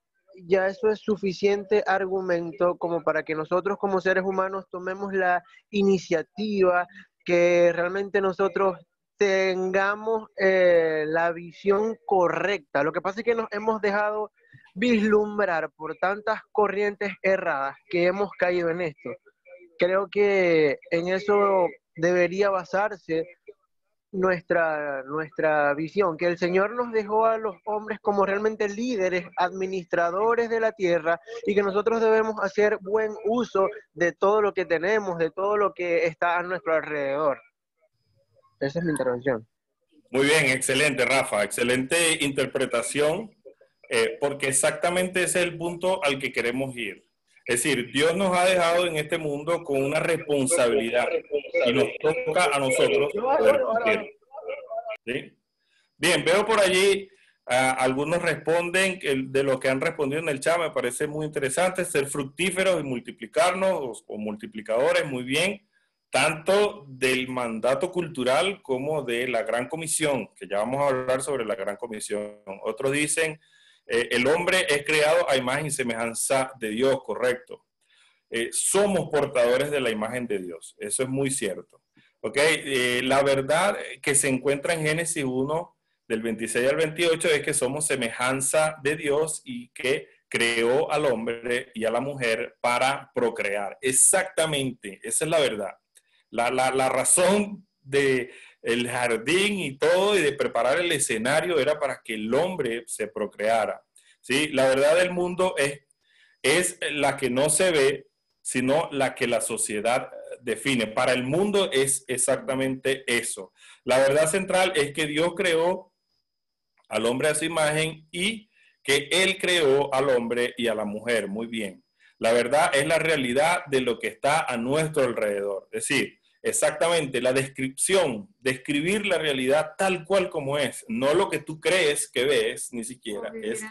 ya eso es suficiente argumento como para que nosotros como seres humanos tomemos la iniciativa, que realmente nosotros tengamos eh, la visión correcta. Lo que pasa es que nos hemos dejado vislumbrar por tantas corrientes erradas que hemos caído en esto. Creo que en eso debería basarse nuestra, nuestra visión, que el Señor nos dejó a los hombres como realmente líderes, administradores de la tierra y que nosotros debemos hacer buen uso de todo lo que tenemos, de todo lo que está a nuestro alrededor. Esa es mi intervención. Muy bien, excelente, Rafa. Excelente interpretación, eh, porque exactamente ese es el punto al que queremos ir. Es decir, Dios nos ha dejado en este mundo con una responsabilidad y nos toca a nosotros Bien, veo por allí, ah, algunos responden de lo que han respondido en el chat, me parece muy interesante, ser fructíferos y multiplicarnos o, multiplicadores, muy bien, tanto del mandato cultural como de la gran comisión, que ya vamos a hablar sobre la gran comisión. Otros dicen eh, el hombre es creado a imagen y semejanza de Dios, correcto. Eh, somos portadores de la imagen de Dios, eso es muy cierto. ¿Ok? Eh, la verdad que se encuentra en Génesis 1, del 26 al 28, es que somos semejanza de Dios y que creó al hombre y a la mujer para procrear. Exactamente, esa es la verdad. La, la razón de, el jardín y todo y de preparar el escenario era para que el hombre se procreara. ¿sí? La verdad del mundo es, es la que no se ve, sino la que la sociedad define. Para el mundo es exactamente eso. La verdad central es que Dios creó al hombre a su imagen y que Él creó al hombre y a la mujer. Muy bien. La verdad es la realidad de lo que está a nuestro alrededor. Decir, Exactamente, la descripción, describir la realidad tal cual como es, no lo que tú crees que ves, ni siquiera, es,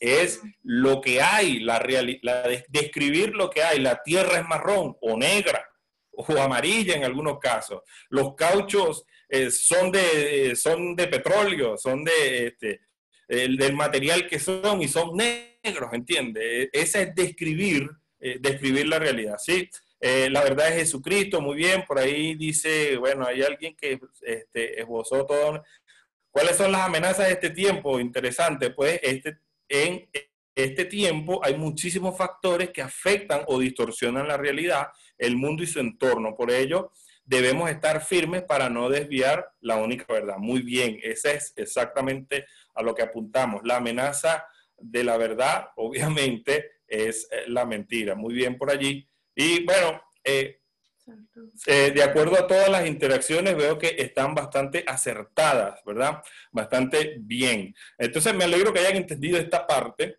es lo que hay, la realidad, describir lo que hay, la tierra es marrón o negra o amarilla en algunos casos, los cauchos eh, son, de, son de petróleo, son de, este, el, del material que son y son negros, ¿entiendes? Esa es describir, eh, describir la realidad, ¿sí? Eh, la verdad es Jesucristo, muy bien, por ahí dice, bueno, hay alguien que este, esbozó todo. ¿Cuáles son las amenazas de este tiempo? Interesante, pues este, en este tiempo hay muchísimos factores que afectan o distorsionan la realidad, el mundo y su entorno. Por ello, debemos estar firmes para no desviar la única verdad. Muy bien, ese es exactamente a lo que apuntamos. La amenaza de la verdad, obviamente, es eh, la mentira. Muy bien por allí. Y bueno, eh, eh, de acuerdo a todas las interacciones, veo que están bastante acertadas, ¿verdad? Bastante bien. Entonces, me alegro que hayan entendido esta parte,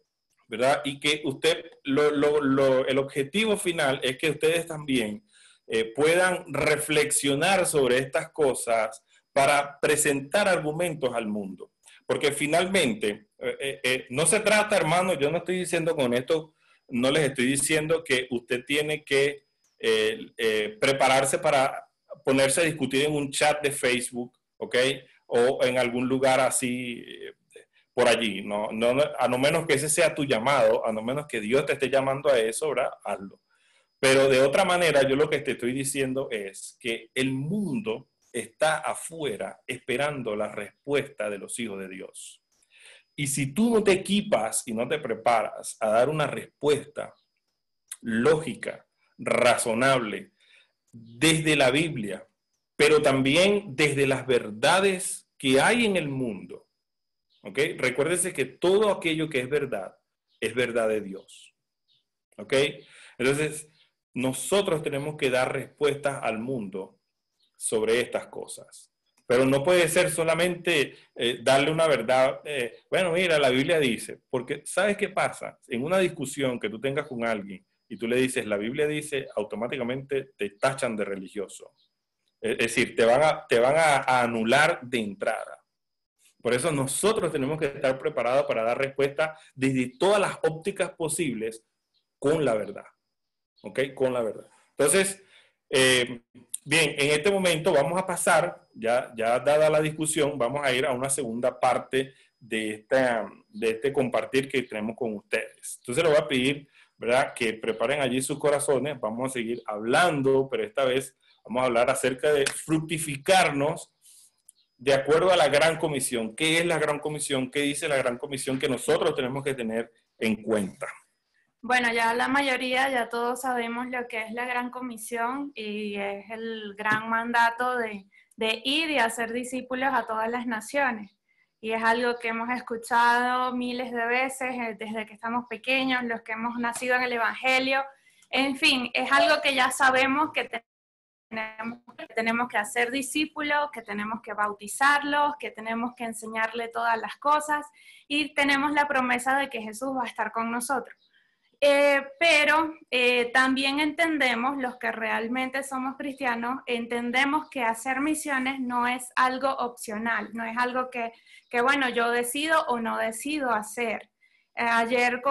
¿verdad? Y que usted, el objetivo final es que ustedes también eh, puedan reflexionar sobre estas cosas para presentar argumentos al mundo. Porque finalmente, no se trata, hermano, yo no estoy diciendo con esto no les estoy diciendo que usted tiene que eh, eh, prepararse para ponerse a discutir en un chat de Facebook, ¿ok? O en algún lugar así eh, por allí, ¿no? No, A no menos que ese sea tu llamado, a no menos que Dios te esté llamando a eso, ¿verdad? Hazlo. Pero de otra manera, yo lo que te estoy diciendo es que el mundo está afuera esperando la respuesta de los hijos de Dios. Y si tú no te equipas y no te preparas a dar una respuesta lógica, razonable, desde la Biblia, pero también desde las verdades que hay en el mundo, ¿ok? Recuérdese que todo aquello que es verdad es verdad de Dios, ¿ok? Entonces, nosotros tenemos que dar respuestas al mundo sobre estas cosas. Pero no puede ser solamente eh, darle una verdad. Eh, bueno, mira, la Biblia dice, porque ¿sabes qué pasa? En una discusión que tú tengas con alguien y tú le dices, la Biblia dice, automáticamente te tachan de religioso. Es decir, te van a, te van a, anular de entrada. Por eso nosotros tenemos que estar preparados para dar respuesta desde todas las ópticas posibles con la verdad. ¿Ok? Con la verdad. Entonces, eh, bien, en este momento vamos a pasar, ya, ya dada la discusión, vamos a ir a una segunda parte de, esta, de este compartir que tenemos con ustedes. Entonces, le voy a pedir, ¿verdad?, que preparen allí sus corazones. Vamos a seguir hablando, pero esta vez vamos a hablar acerca de fructificarnos de acuerdo a la gran comisión. ¿Qué es la gran comisión? ¿Qué dice la gran comisión que nosotros tenemos que tener en cuenta? Bueno, ya la mayoría, ya todos sabemos lo que es la gran comisión y es el gran mandato de, ir y hacer discípulos a todas las naciones. Y es algo que hemos escuchado miles de veces eh, desde que estamos pequeños, los que hemos nacido en el Evangelio. En fin, es algo que ya sabemos que tenemos que hacer discípulos, que tenemos que bautizarlos, que tenemos que enseñarle todas las cosas y tenemos la promesa de que Jesús va a estar con nosotros. Eh, pero eh, también entendemos, los que realmente somos cristianos, entendemos que hacer misiones no es algo opcional, no es algo que, que bueno, yo decido o no decido hacer. Eh, ayer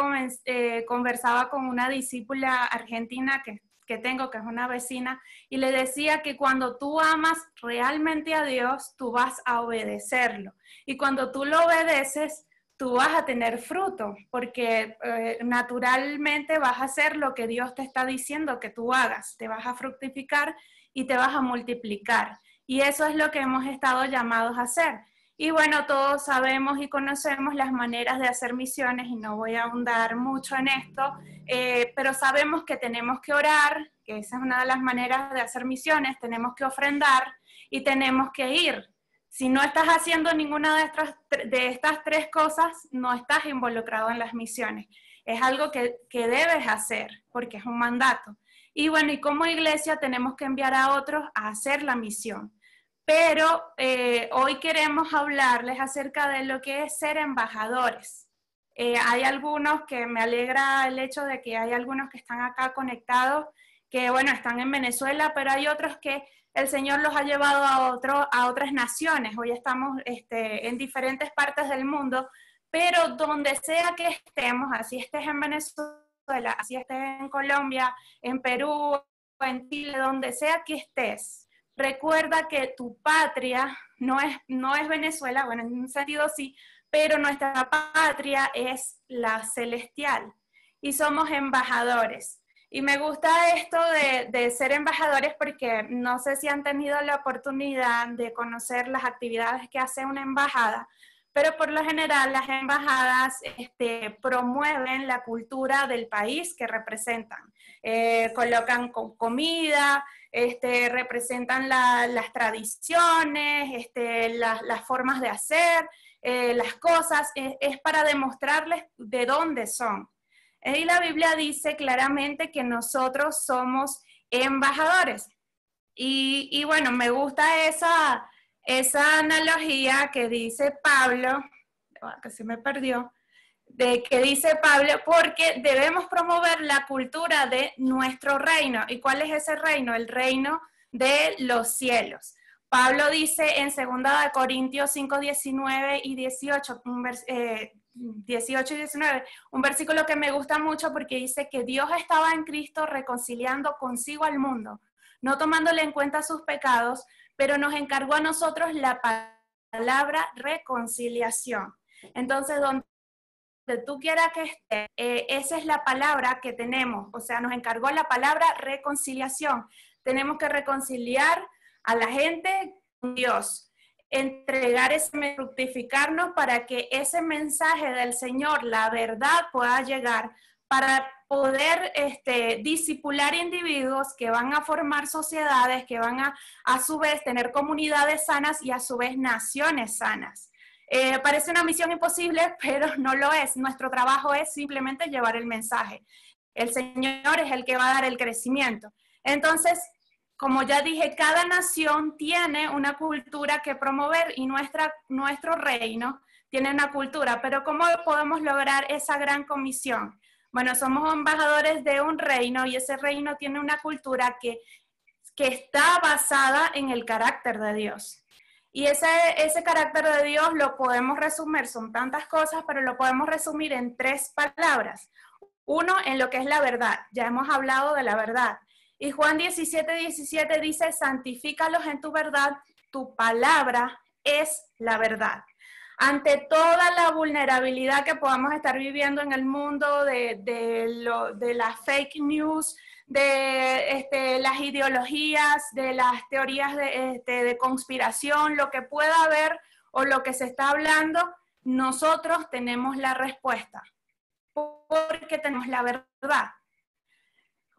conversaba con una discípula argentina que, que tengo, que es una vecina, y le decía que cuando tú amas realmente a Dios, tú vas a obedecerlo. Y cuando tú lo obedeces, tú vas a tener fruto, porque eh, naturalmente vas a hacer lo que Dios te está diciendo que tú hagas, te vas a fructificar y te vas a multiplicar. Y eso es lo que hemos estado llamados a hacer. Y bueno, todos sabemos y conocemos las maneras de hacer misiones y no voy a ahondar mucho en esto, eh, pero sabemos que tenemos que orar, que esa es una de las maneras de hacer misiones, tenemos que ofrendar y tenemos que ir. Si no estás haciendo ninguna de estas, de estas tres cosas, no estás involucrado en las misiones. Es algo que, debes hacer porque es un mandato. Y bueno, y como iglesia tenemos que enviar a otros a hacer la misión. Pero eh, hoy queremos hablarles acerca de lo que es ser embajadores. Eh, hay algunos que me alegra el hecho de que hay algunos que están acá conectados, que bueno, están en Venezuela, pero hay otros que el Señor los ha llevado a, otro, a otras naciones. Hoy estamos este, en diferentes partes del mundo, pero donde sea que estemos, así estés en Venezuela, así estés en Colombia, en Perú, en Chile, donde sea que estés, recuerda que tu patria no es, no es Venezuela, bueno, en un sentido sí, pero nuestra patria es la celestial y somos embajadores. Y me gusta esto de, ser embajadores porque no sé si han tenido la oportunidad de conocer las actividades que hace una embajada, pero por lo general las embajadas este, promueven la cultura del país que representan. Eh, colocan comida, este, representan las tradiciones, este, las formas de hacer, eh, las cosas, es para demostrarles de dónde son. Y la Biblia dice claramente que nosotros somos embajadores. Y, bueno, me gusta esa, esa analogía que dice Pablo, ah, que se me perdió, de que dice Pablo, porque debemos promover la cultura de nuestro reino. ¿Y cuál es ese reino? El reino de los cielos. Pablo dice en 2 Corintios 5, 19 y 18, 18 y 19, un versículo que me gusta mucho porque dice que Dios estaba en Cristo reconciliando consigo al mundo, no tomándole en cuenta sus pecados, pero nos encargó a nosotros la palabra reconciliación. Entonces, donde tú quieras que esté, eh, esa es la palabra que tenemos, o sea, nos encargó la palabra reconciliación. Tenemos que reconciliar a la gente con Dios entregar ese, fructificarnos para que ese mensaje del Señor, la verdad, pueda llegar para poder este, disipular individuos que van a formar sociedades, que van a a su vez tener comunidades sanas y a su vez naciones sanas. Eh, parece una misión imposible, pero no lo es. Nuestro trabajo es simplemente llevar el mensaje. El Señor es el que va a dar el crecimiento. Entonces, como ya dije, cada nación tiene una cultura que promover y nuestra, nuestro reino tiene una cultura, pero ¿cómo podemos lograr esa gran comisión? Bueno, somos embajadores de un reino y ese reino tiene una cultura que que está basada en el carácter de Dios. Y ese, ese carácter de Dios lo podemos resumir, son tantas cosas, pero lo podemos resumir en tres palabras. Uno, en lo que es la verdad. Ya hemos hablado de la verdad. Y Juan 17, 17 dice, santifícalos en tu verdad, tu palabra es la verdad. Ante toda la vulnerabilidad que podamos estar viviendo en el mundo de, de, lo, de las fake news, de este, las ideologías, de las teorías de, este, de conspiración, lo que pueda haber o lo que se está hablando, nosotros tenemos la respuesta, porque tenemos la verdad.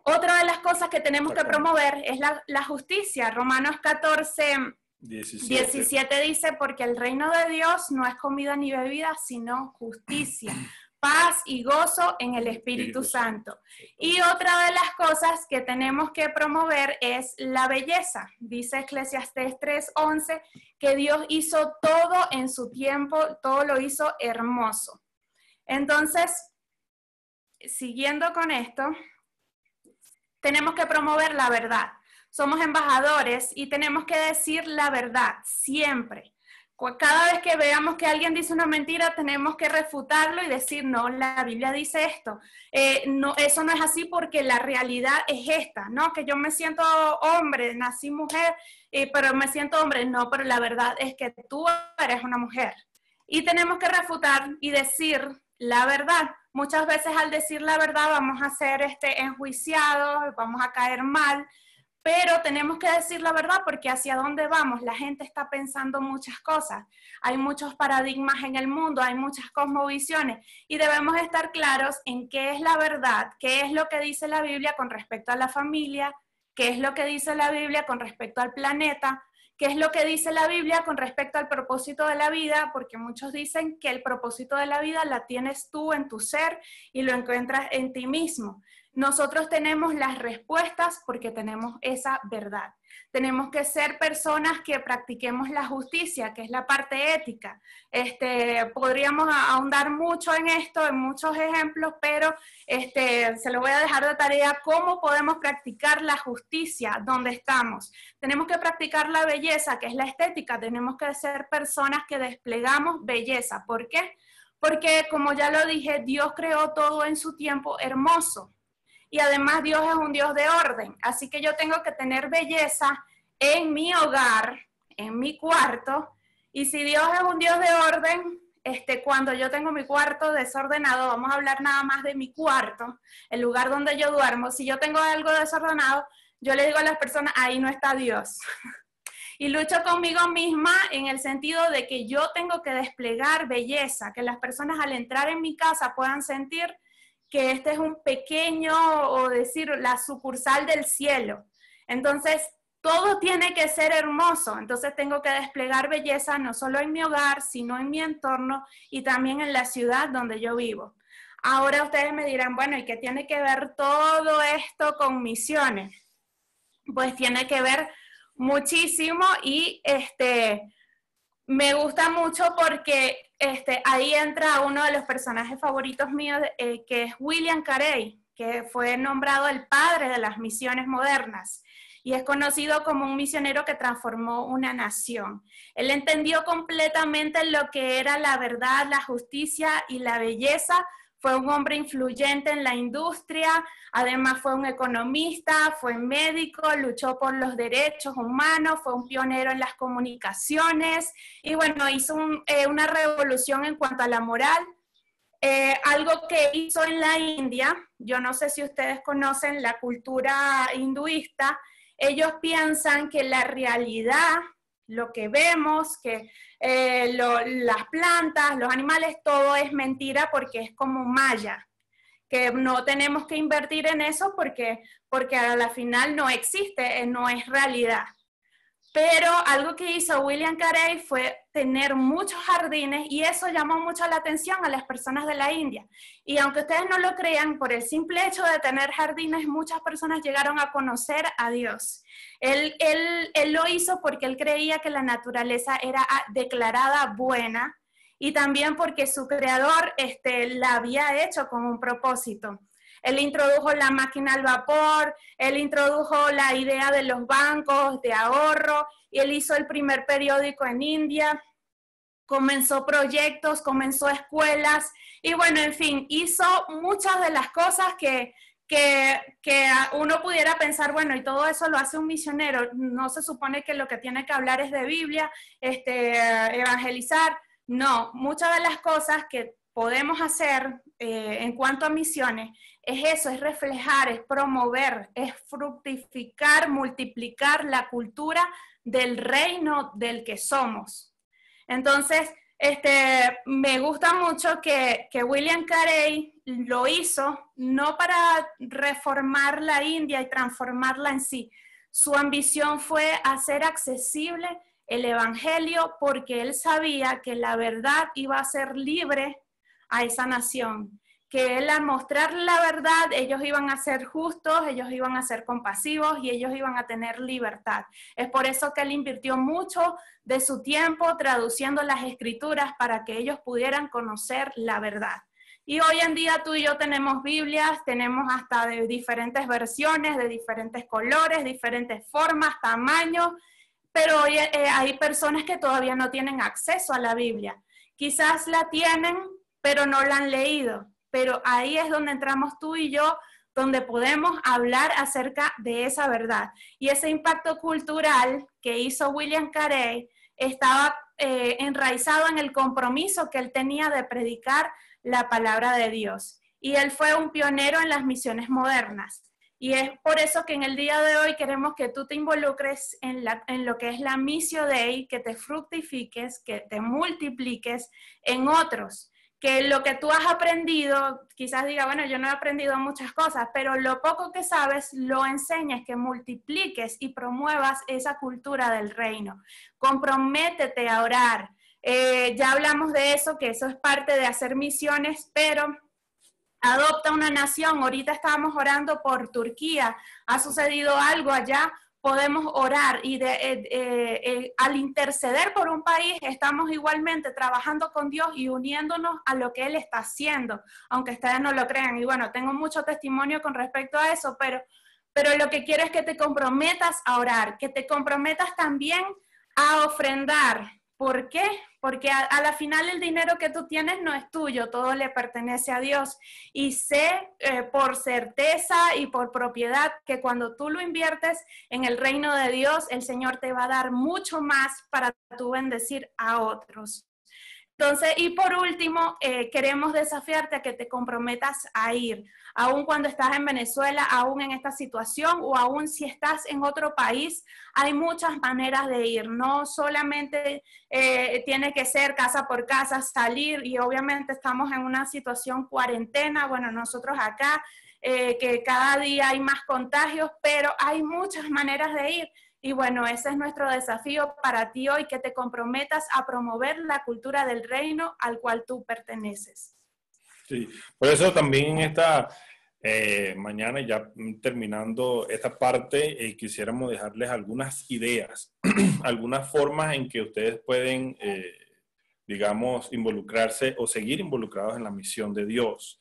Otra de las cosas que tenemos que promover es la, la justicia. Romanos 14, 17. dice, porque el reino de Dios no es comida ni bebida, sino justicia, paz y gozo en el Espíritu Santo. Y otra de las cosas que tenemos que promover es la belleza. Dice Eclesiastés 3:11 que Dios hizo todo en su tiempo, todo lo hizo hermoso. Entonces, siguiendo con esto, tenemos que promover la verdad. Somos embajadores y tenemos que decir la verdad siempre. Cada vez que veamos que alguien dice una mentira, tenemos que refutarlo y decir, no, la Biblia dice esto. Eh, no, eso no es así porque la realidad es esta, ¿no? Que yo me siento hombre, nací mujer, eh, pero me siento hombre. No, pero la verdad es que tú eres una mujer. Y tenemos que refutar y decir la verdad. Muchas veces al decir la verdad vamos a ser este, enjuiciados, vamos a caer mal pero tenemos que decir la verdad porque hacia dónde vamos, la gente está pensando muchas cosas, hay muchos paradigmas en el mundo, hay muchas cosmovisiones y debemos estar claros en qué es la verdad, qué es lo que dice la Biblia con respecto a la familia, qué es lo que dice la Biblia con respecto al planeta, qué es lo que dice la Biblia con respecto al propósito de la vida, porque muchos dicen que el propósito de la vida la tienes tú en tu ser y lo encuentras en ti mismo. Nosotros tenemos las respuestas porque tenemos esa verdad. Tenemos que ser personas que practiquemos la justicia, que es la parte ética. Este, podríamos ahondar mucho en esto, en muchos ejemplos, pero este, se lo voy a dejar de tarea cómo podemos practicar la justicia donde estamos. Tenemos que practicar la belleza, que es la estética. Tenemos que ser personas que desplegamos belleza. ¿Por qué? Porque, como ya lo dije, Dios creó todo en su tiempo hermoso y además Dios es un Dios de orden. Así que yo tengo que tener belleza en mi hogar, en mi cuarto. Y si Dios es un Dios de orden, este, cuando yo tengo mi cuarto desordenado, vamos a hablar nada más de mi cuarto, el lugar donde yo duermo. Si yo tengo algo desordenado, yo le digo a las personas, ahí no está Dios. y lucho conmigo misma en el sentido de que yo tengo que desplegar belleza, que las personas al entrar en mi casa puedan sentir que este es un pequeño, o decir, la sucursal del cielo. Entonces, todo tiene que ser hermoso. Entonces, tengo que desplegar belleza no solo en mi hogar, sino en mi entorno y también en la ciudad donde yo vivo. Ahora ustedes me dirán, bueno, ¿y qué tiene que ver todo esto con misiones? Pues tiene que ver muchísimo y este, me gusta mucho porque este, ahí entra uno de los personajes favoritos míos, eh, que es William Carey, que fue nombrado el padre de las misiones modernas y es conocido como un misionero que transformó una nación. Él entendió completamente lo que era la verdad, la justicia y la belleza fue un hombre influyente en la industria, además fue un economista, fue médico, luchó por los derechos humanos, fue un pionero en las comunicaciones y bueno, hizo eh, una revolución en cuanto a la moral. Eh, algo que hizo en la India, yo no sé si ustedes conocen la cultura hinduista, ellos piensan que la realidad lo que vemos, que eh, las plantas, los animales, todo es mentira porque es como maya, que no tenemos que invertir en eso porque, porque a la final no existe, eh, no es realidad. Pero algo que hizo William Carey fue tener muchos jardines y eso llamó mucho la atención a las personas de la India. Y aunque ustedes no lo crean, por el simple hecho de tener jardines, muchas personas llegaron a conocer a Dios. Él, él, él lo hizo porque él creía que la naturaleza era declarada buena y también porque su creador este, la había hecho con un propósito. Él introdujo la máquina al vapor, él introdujo la idea de los bancos de ahorro, y él hizo el primer periódico en India, comenzó proyectos, comenzó escuelas, y bueno, en fin, hizo muchas de las cosas que, que, uno pudiera pensar, bueno, y todo eso lo hace un misionero, no se supone que lo que tiene que hablar es de Biblia, este, evangelizar, no, muchas de las cosas que podemos hacer eh, en cuanto a misiones es eso, es reflejar, es promover, es fructificar, multiplicar la cultura del reino del que somos. Entonces, este, me gusta mucho que, que, William Carey lo hizo no para reformar la India y transformarla en sí. Su ambición fue hacer accesible el Evangelio porque él sabía que la verdad iba a ser libre a esa nación, que él al mostrar la verdad ellos iban a ser justos, ellos iban a ser compasivos y ellos iban a tener libertad. Es por eso que él invirtió mucho de su tiempo traduciendo las escrituras para que ellos pudieran conocer la verdad. Y hoy en día tú y yo tenemos Biblias, tenemos hasta de diferentes versiones, de diferentes colores, diferentes formas, tamaños, pero hoy eh, hay personas que todavía no tienen acceso a la Biblia. Quizás la tienen, pero no la han leído. Pero ahí es donde entramos tú y yo, donde podemos hablar acerca de esa verdad. Y ese impacto cultural que hizo William Carey estaba eh, enraizado en el compromiso que él tenía de predicar la palabra de Dios. Y él fue un pionero en las misiones modernas. Y es por eso que en el día de hoy queremos que tú te involucres en, lo que es la misión de que te fructifiques, que te multipliques en otros. Que lo que tú has aprendido, quizás diga, bueno, yo no he aprendido muchas cosas, pero lo poco que sabes lo enseñes, que multipliques y promuevas esa cultura del reino. Comprométete a orar. Eh, ya hablamos de eso, que eso es parte de hacer misiones, pero adopta una nación. Ahorita estábamos orando por Turquía. Ha sucedido algo allá. Podemos orar y eh, eh, eh, al interceder por un país estamos igualmente trabajando con Dios y uniéndonos a lo que Él está haciendo, aunque ustedes no lo crean. Y bueno, tengo mucho testimonio con respecto a eso, pero, pero lo que quiero es que te comprometas a orar, que te comprometas también a ofrendar, ¿Por qué? Porque a, la final el dinero que tú tienes no es tuyo, todo le pertenece a Dios. Y sé eh, por certeza y por propiedad que cuando tú lo inviertes en el reino de Dios, el Señor te va a dar mucho más para tú bendecir a otros. Entonces, y por último, eh, queremos desafiarte a que te comprometas a ir, aun cuando estás en Venezuela, aún en esta situación o aún si estás en otro país, hay muchas maneras de ir. No solamente eh, tiene que ser casa por casa, salir y obviamente estamos en una situación cuarentena, bueno, nosotros acá, eh, que cada día hay más contagios, pero hay muchas maneras de ir. Y bueno, ese es nuestro desafío para ti hoy, que te comprometas a promover la cultura del reino al cual tú perteneces. Sí, por eso también esta eh, mañana, ya terminando esta parte, eh, quisiéramos dejarles algunas ideas, algunas formas en que ustedes pueden, eh, digamos, involucrarse o seguir involucrados en la misión de Dios.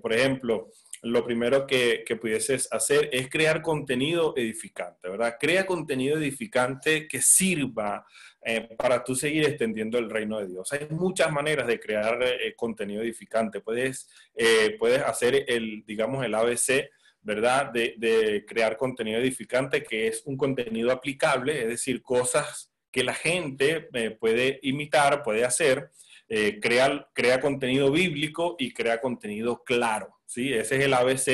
por ejemplo, lo primero que, que, pudieses hacer es crear contenido edificante, ¿verdad? Crea contenido edificante que sirva eh, para tú seguir extendiendo el reino de Dios. Hay muchas maneras de crear eh, contenido edificante. Puedes, eh, puedes hacer el, digamos, el ABC, ¿verdad? De, crear contenido edificante, que es un contenido aplicable, es decir, cosas que la gente puede imitar, puede hacer. crea, crea contenido bíblico y crea contenido claro. ¿Sí? Ese es el ABC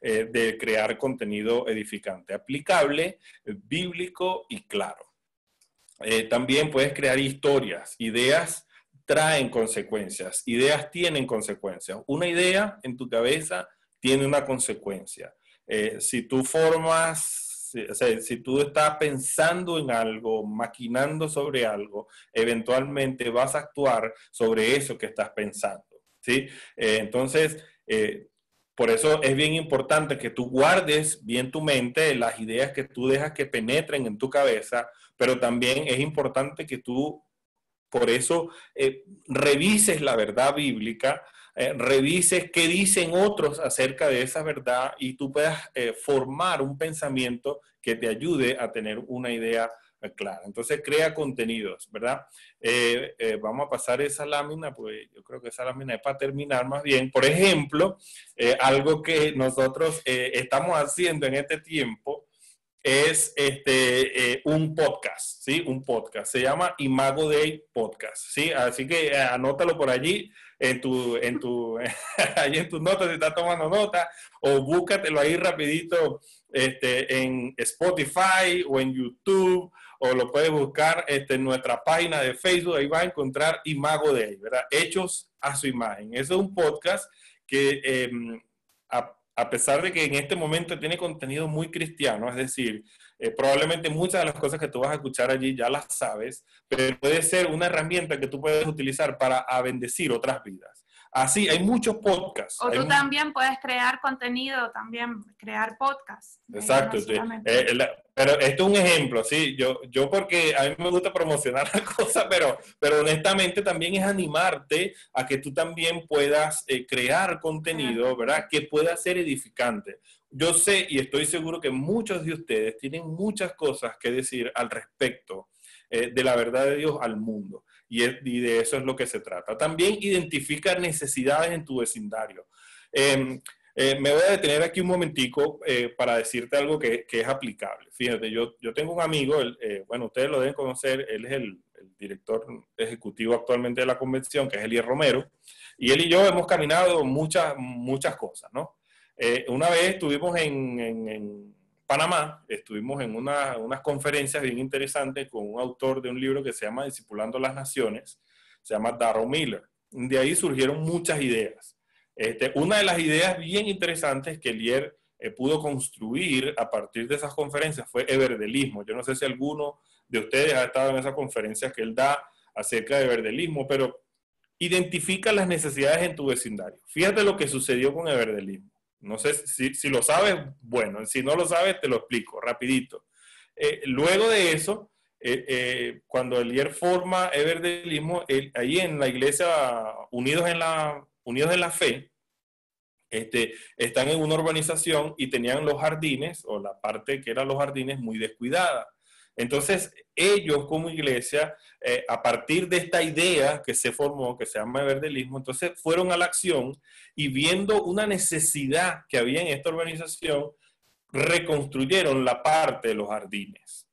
eh, de crear contenido edificante, aplicable, bíblico y claro. Eh, también puedes crear historias, ideas traen consecuencias, ideas tienen consecuencias. Una idea en tu cabeza tiene una consecuencia. Eh, si tú formas, o sea, si tú estás pensando en algo, maquinando sobre algo, eventualmente vas a actuar sobre eso que estás pensando. ¿sí? entonces, por eso es bien importante que tú guardes bien tu mente, las ideas que tú dejas que penetren en tu cabeza, pero también es importante que tú, por eso, eh, revises la verdad bíblica eh, revises qué dicen otros acerca de esa verdad y tú puedas eh, formar un pensamiento que te ayude a tener una idea eh, clara. Entonces crea contenidos, ¿verdad? vamos a pasar esa lámina, pues yo creo que esa lámina es para terminar más bien. Por ejemplo, algo que nosotros estamos haciendo en este tiempo es este, un podcast, ¿sí? Un podcast. Se llama Imago Day Podcast, ¿sí? Así que anótalo por allí en tu, en tu, ahí en tus notas si estás tomando nota, o búscatelo ahí rapidito este, en Spotify o en YouTube, o lo puedes buscar este, en nuestra página de Facebook, ahí vas a encontrar Imago de ahí, ¿verdad? Hechos a su imagen. Eso es un podcast que em, a, a pesar de que en este momento tiene contenido muy cristiano, es decir, eh, probablemente muchas de las cosas que tú vas a escuchar allí ya las sabes, pero puede ser una herramienta que tú puedes utilizar para bendecir otras vidas. Así, hay muchos podcasts. O tú también puedes crear contenido, también crear podcasts. Exacto, sí. Eh, pero esto es un ejemplo, sí. Yo, yo porque a mí me gusta promocionar la cosa, pero, pero honestamente también es animarte a que tú también puedas eh, crear contenido, ¿verdad? Que pueda ser edificante yo sé y estoy seguro que muchos de ustedes tienen muchas cosas que decir al respecto eh, de la verdad de Dios al mundo. Y, de eso es lo que se trata. También identifica necesidades en tu vecindario. Em, eh, me voy a detener aquí un momentico eh, para decirte algo que, es aplicable. Fíjate, yo, yo tengo un amigo, bueno, ustedes lo deben conocer, él es el, el, director ejecutivo actualmente de la convención, que es Elier Romero, y él y yo hemos caminado muchas, muchas cosas, ¿no? Eh, una vez estuvimos en, Panamá, estuvimos en unas conferencias bien interesantes con un autor de un libro que se llama Discipulando las Naciones, se llama Darrow Miller. De ahí surgieron muchas ideas. Este, una de las ideas bien interesantes que Lier eh, pudo construir a partir de esas conferencias fue everdelismo. Yo no sé si alguno de ustedes ha estado en esas conferencias que él da acerca de everdelismo, pero identifica las necesidades en tu vecindario. Fíjate lo que sucedió con everdelismo. No sé si, lo sabes, bueno, si no lo sabes, te lo explico rapidito. Eh, luego de eso, eh, eh, cuando Elier forma Everdelismo, ahí en la iglesia Unidos en la, Unidos en la Fe, este, están en una urbanización y tenían los jardines, o la parte que eran los jardines, muy descuidada. Entonces, ellos como iglesia, eh, a partir de esta idea que se formó, que se llama verdelismo, entonces fueron a la acción y viendo una necesidad que había en esta organización, reconstruyeron la parte de los jardines.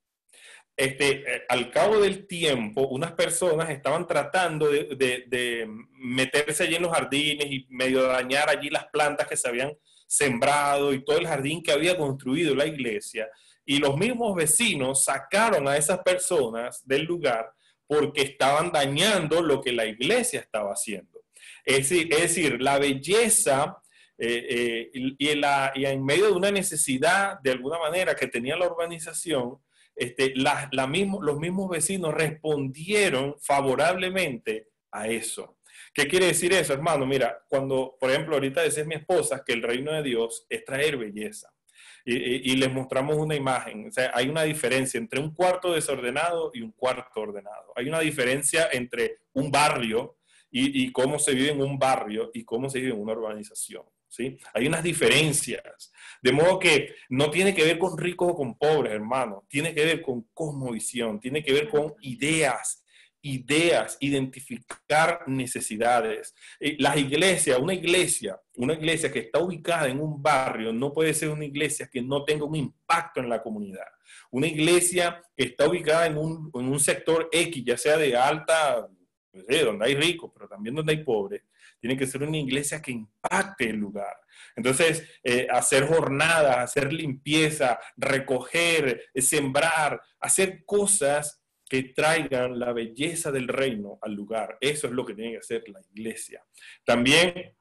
Este, eh, al cabo del tiempo, unas personas estaban tratando de, de, meterse allí en los jardines y medio dañar allí las plantas que se habían sembrado y todo el jardín que había construido la iglesia y los mismos vecinos sacaron a esas personas del lugar porque estaban dañando lo que la iglesia estaba haciendo. Es decir, la belleza eh, eh, y, en medio de una necesidad, de alguna manera, que tenía la urbanización, este, los mismos vecinos respondieron favorablemente a eso. ¿Qué quiere decir eso, hermano? Mira, cuando, por ejemplo, ahorita decís mi esposa que el reino de Dios es traer belleza y, les mostramos una imagen. O sea, hay una diferencia entre un cuarto desordenado y un cuarto ordenado. Hay una diferencia entre un barrio y, cómo se vive en un barrio y cómo se vive en una urbanización. ¿sí? Hay unas diferencias. De modo que no tiene que ver con ricos o con pobres, hermano. Tiene que ver con cosmovisión, tiene que ver con ideas, ideas, identificar necesidades. Eh, las iglesias, una iglesia, una iglesia que está ubicada en un barrio no puede ser una iglesia que no tenga un impacto en la comunidad. Una iglesia que está ubicada en un, sector X, ya sea de alta, donde hay ricos, pero también donde hay pobres, tiene que ser una iglesia que impacte el lugar. Entonces, eh, hacer jornadas, hacer limpieza, recoger, sembrar, hacer cosas que traigan la belleza del reino al lugar. Eso es lo que tiene que hacer la iglesia. También,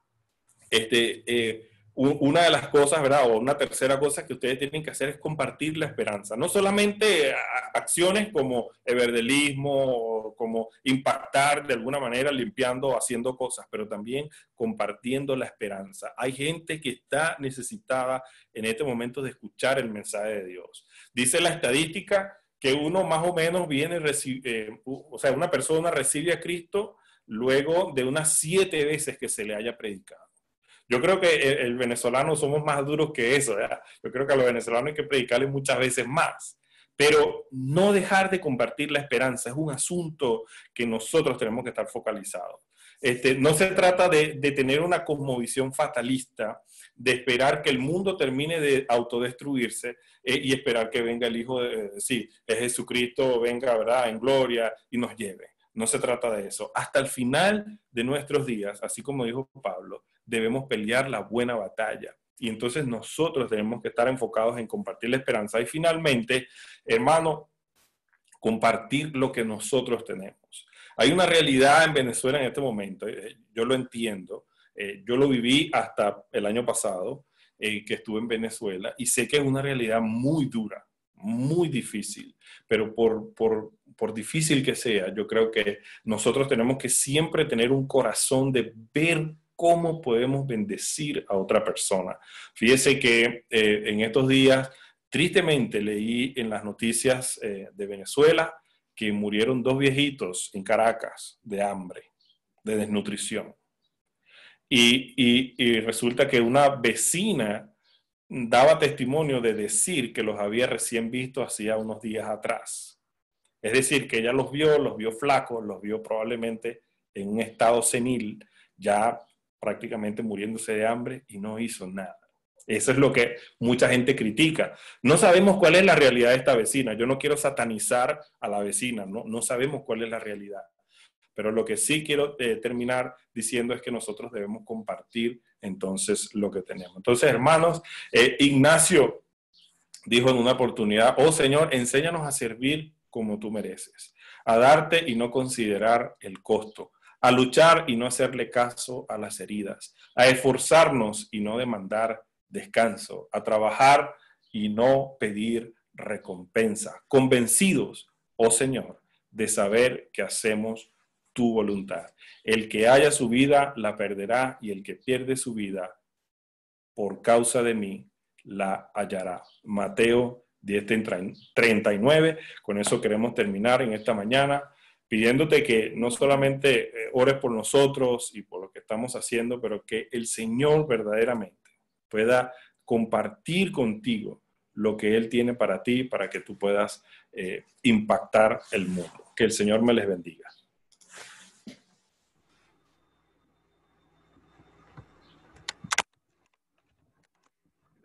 este, eh, una de las cosas, ¿verdad? O una tercera cosa que ustedes tienen que hacer es compartir la esperanza. No solamente acciones como everdelismo, como impactar de alguna manera limpiando, haciendo cosas, pero también compartiendo la esperanza. Hay gente que está necesitada en este momento de escuchar el mensaje de Dios. Dice la estadística que uno más o menos viene, eh, o sea, una persona recibe a Cristo luego de unas siete veces que se le haya predicado. Yo creo que el, venezolano somos más duros que eso. Yo creo que a los venezolanos hay que predicarles muchas veces más. Pero no dejar de compartir la esperanza es un asunto que nosotros tenemos que estar focalizados. Este, no se trata de, tener una cosmovisión fatalista, de esperar que el mundo termine de autodestruirse eh, y esperar que venga el Hijo de, sí, es Jesucristo, venga, ¿verdad?, en gloria y nos lleve. No se trata de eso. Hasta el final de nuestros días, así como dijo Pablo, debemos pelear la buena batalla. Y entonces nosotros tenemos que estar enfocados en compartir la esperanza. Y finalmente, hermano, compartir lo que nosotros tenemos. Hay una realidad en Venezuela en este momento, eh, yo lo entiendo, eh, yo lo viví hasta el año pasado, eh, que estuve en Venezuela, y sé que es una realidad muy dura, muy difícil, pero por, por, por difícil que sea, yo creo que nosotros tenemos que siempre tener un corazón de ver cómo podemos bendecir a otra persona. Fíjese que en estos días, tristemente leí en las noticias de Venezuela que murieron dos viejitos en Caracas de hambre, de desnutrición. Y, resulta que una vecina daba testimonio de decir que los había recién visto hacía unos días atrás. Es decir, que ella los vio, los vio flacos, los vio probablemente en un estado senil, ya prácticamente muriéndose de hambre y no hizo nada. Eso es lo que mucha gente critica. No sabemos cuál es la realidad de esta vecina. Yo no quiero satanizar a la vecina, no, no sabemos cuál es la realidad. Pero lo que sí quiero eh, terminar diciendo es que nosotros debemos compartir entonces lo que tenemos. Entonces, hermanos, eh, Ignacio dijo en una oportunidad, oh Señor, enséñanos a servir como tú mereces, a darte y no considerar el costo, a luchar y no hacerle caso a las heridas, a esforzarnos y no demandar descanso, a trabajar y no pedir recompensa, convencidos, oh Señor, de saber que hacemos tu voluntad. El que haya su vida la perderá y el que pierde su vida por causa de mí la hallará. Mateo 10, 39. Con eso queremos terminar en esta mañana pidiéndote que no solamente eh, ores por nosotros y por lo que estamos haciendo, pero que el Señor verdaderamente pueda compartir contigo lo que Él tiene para ti, para que tú puedas eh, impactar el mundo. Que el Señor me les bendiga.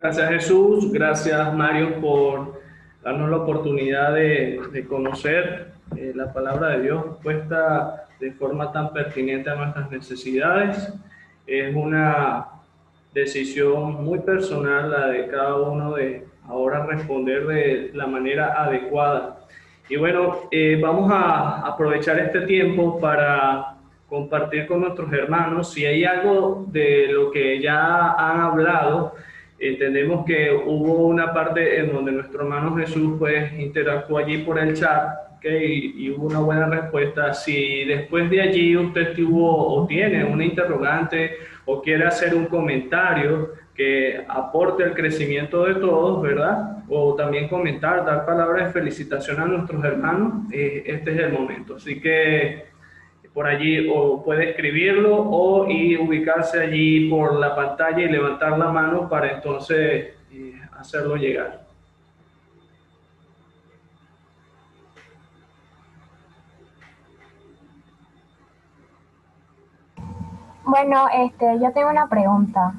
Gracias Jesús, gracias Mario por darnos la oportunidad de, conocer eh, la palabra de Dios puesta de forma tan pertinente a nuestras necesidades. Es una decisión muy personal la de cada uno de ahora responder de la manera adecuada. Y bueno, eh, vamos a aprovechar este tiempo para compartir con nuestros hermanos. Si hay algo de lo que ya han hablado, entendemos que hubo una parte en donde nuestro hermano Jesús pues interactuó allí por el chat okay, y, hubo una buena respuesta. Si después de allí usted tuvo o tiene una interrogante o quiere hacer un comentario que aporte al crecimiento de todos, ¿verdad? O también comentar, dar palabras de felicitación a nuestros hermanos, eh, este es el momento. Así que por allí o puede escribirlo o y ubicarse allí por la pantalla y levantar la mano para entonces eh, hacerlo llegar. Bueno, este, yo tengo una pregunta.